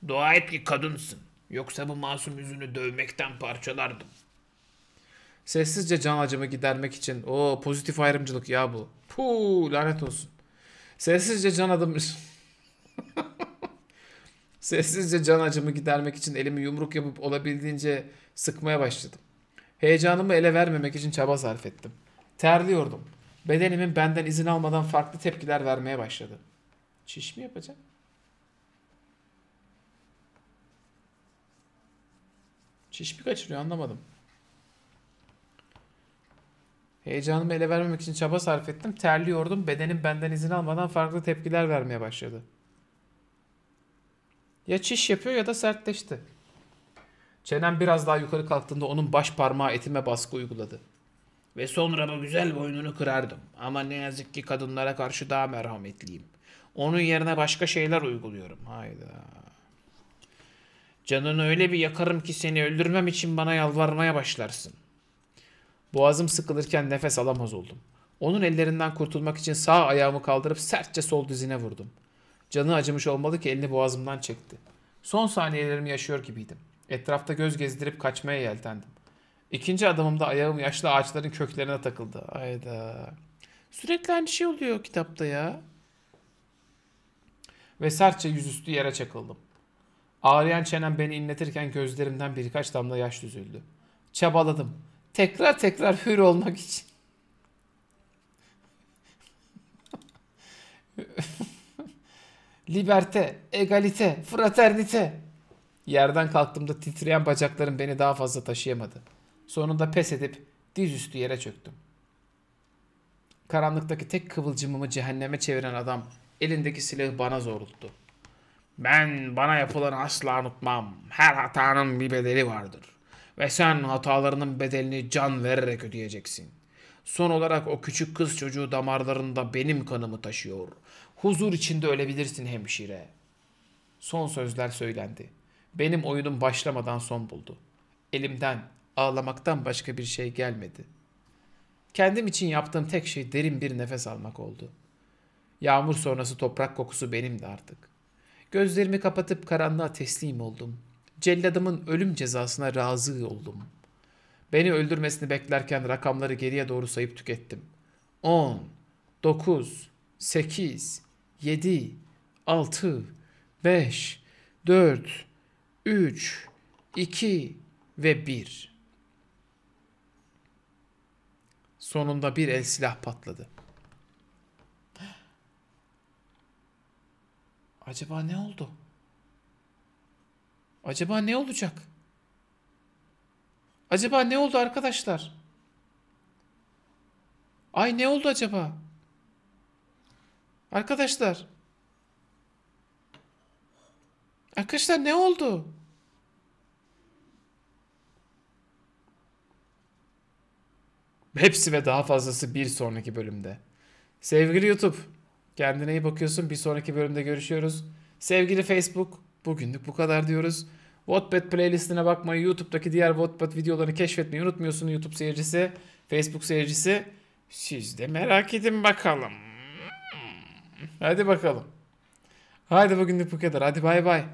Dua et ki kadınsın. Yoksa bu masum yüzünü dövmekten parçalardım. Sessizce can acımı gidermek için o pozitif ayrımcılık ya bu. Puh lanet olsun. Sessizce can adım Sessizce can acımı gidermek için elimi yumruk yapıp olabildiğince sıkmaya başladım. Heyecanımı ele vermemek için çaba sarf ettim. Terliyordum. Bedenimin benden izin almadan farklı tepkiler vermeye başladı. Çiş mi yapacağım? Çiş mi kaçırıyor anlamadım. Heyecanımı ele vermemek için çaba sarf ettim. Terliyordum. Bedenim benden izin almadan farklı tepkiler vermeye başladı. Ya çiş yapıyor ya da sertleşti. Çenem biraz daha yukarı kalktığında onun baş parmağı etime baskı uyguladı. Ve sonra bu güzel boynunu kırardım. Ama ne yazık ki kadınlara karşı daha merhametliyim. Onun yerine başka şeyler uyguluyorum. Hayda. Canını öyle bir yakarım ki seni öldürmem için bana yalvarmaya başlarsın. Boğazım sıkılırken nefes alamaz oldum. Onun ellerinden kurtulmak için sağ ayağımı kaldırıp sertçe sol dizine vurdum. Canı acımış olmalı ki elini boğazımdan çekti. Son saniyelerimi yaşıyor gibiydim. Etrafta göz gezdirip kaçmaya yeltendim. İkinci adımımda ayağım yaşlı ağaçların köklerine takıldı. Ayda. Sürekli aynı şey oluyor kitapta ya. Ve sertçe yüzüstü yere çakıldım. Ağrıyan çenem beni inletirken gözlerimden birkaç damla yaş düzüldü. Çabaladım. Tekrar tekrar hür olmak için. Liberte, egalite, fraternite. Yerden kalktığımda titreyen bacaklarım beni daha fazla taşıyamadı. Sonunda pes edip dizüstü yere çöktüm. Karanlıktaki tek kıvılcımımı cehenneme çeviren adam elindeki silahı bana zorulttu. Ben bana yapılanı asla unutmam. Her hatanın bir bedeli vardır. Ve sen hatalarının bedelini can vererek ödeyeceksin. Son olarak o küçük kız çocuğu damarlarında benim kanımı taşıyor. Huzur içinde ölebilirsin hemşire. Son sözler söylendi. Benim oyunum başlamadan son buldu. Elimden ağlamaktan başka bir şey gelmedi. Kendim için yaptığım tek şey derin bir nefes almak oldu. Yağmur sonrası toprak kokusu benimdi artık. Gözlerimi kapatıp karanlığa teslim oldum. Celladımın ölüm cezasına razı oldum. Beni öldürmesini beklerken rakamları geriye doğru sayıp tükettim. 10, 9, 8, 7, 6, 5, 4, 3, 2 ve 1. Sonunda bir el silah patladı. Acaba ne oldu? Acaba ne olacak? Acaba ne oldu arkadaşlar? Ay ne oldu acaba? Arkadaşlar. Arkadaşlar ne oldu? Hepsi ve daha fazlası bir sonraki bölümde. Sevgili YouTube, kendine iyi bakıyorsun. Bir sonraki bölümde görüşüyoruz. Sevgili Facebook, bugünlük bu kadar diyoruz. Wattpad playlistine bakmayı, YouTube'daki diğer Wattpad videolarını keşfetmeyi unutmuyorsun YouTube seyircisi, Facebook seyircisi. Siz de merak edin bakalım. Hadi bakalım. Hadi bugünlük bu kadar. Hadi bay bay.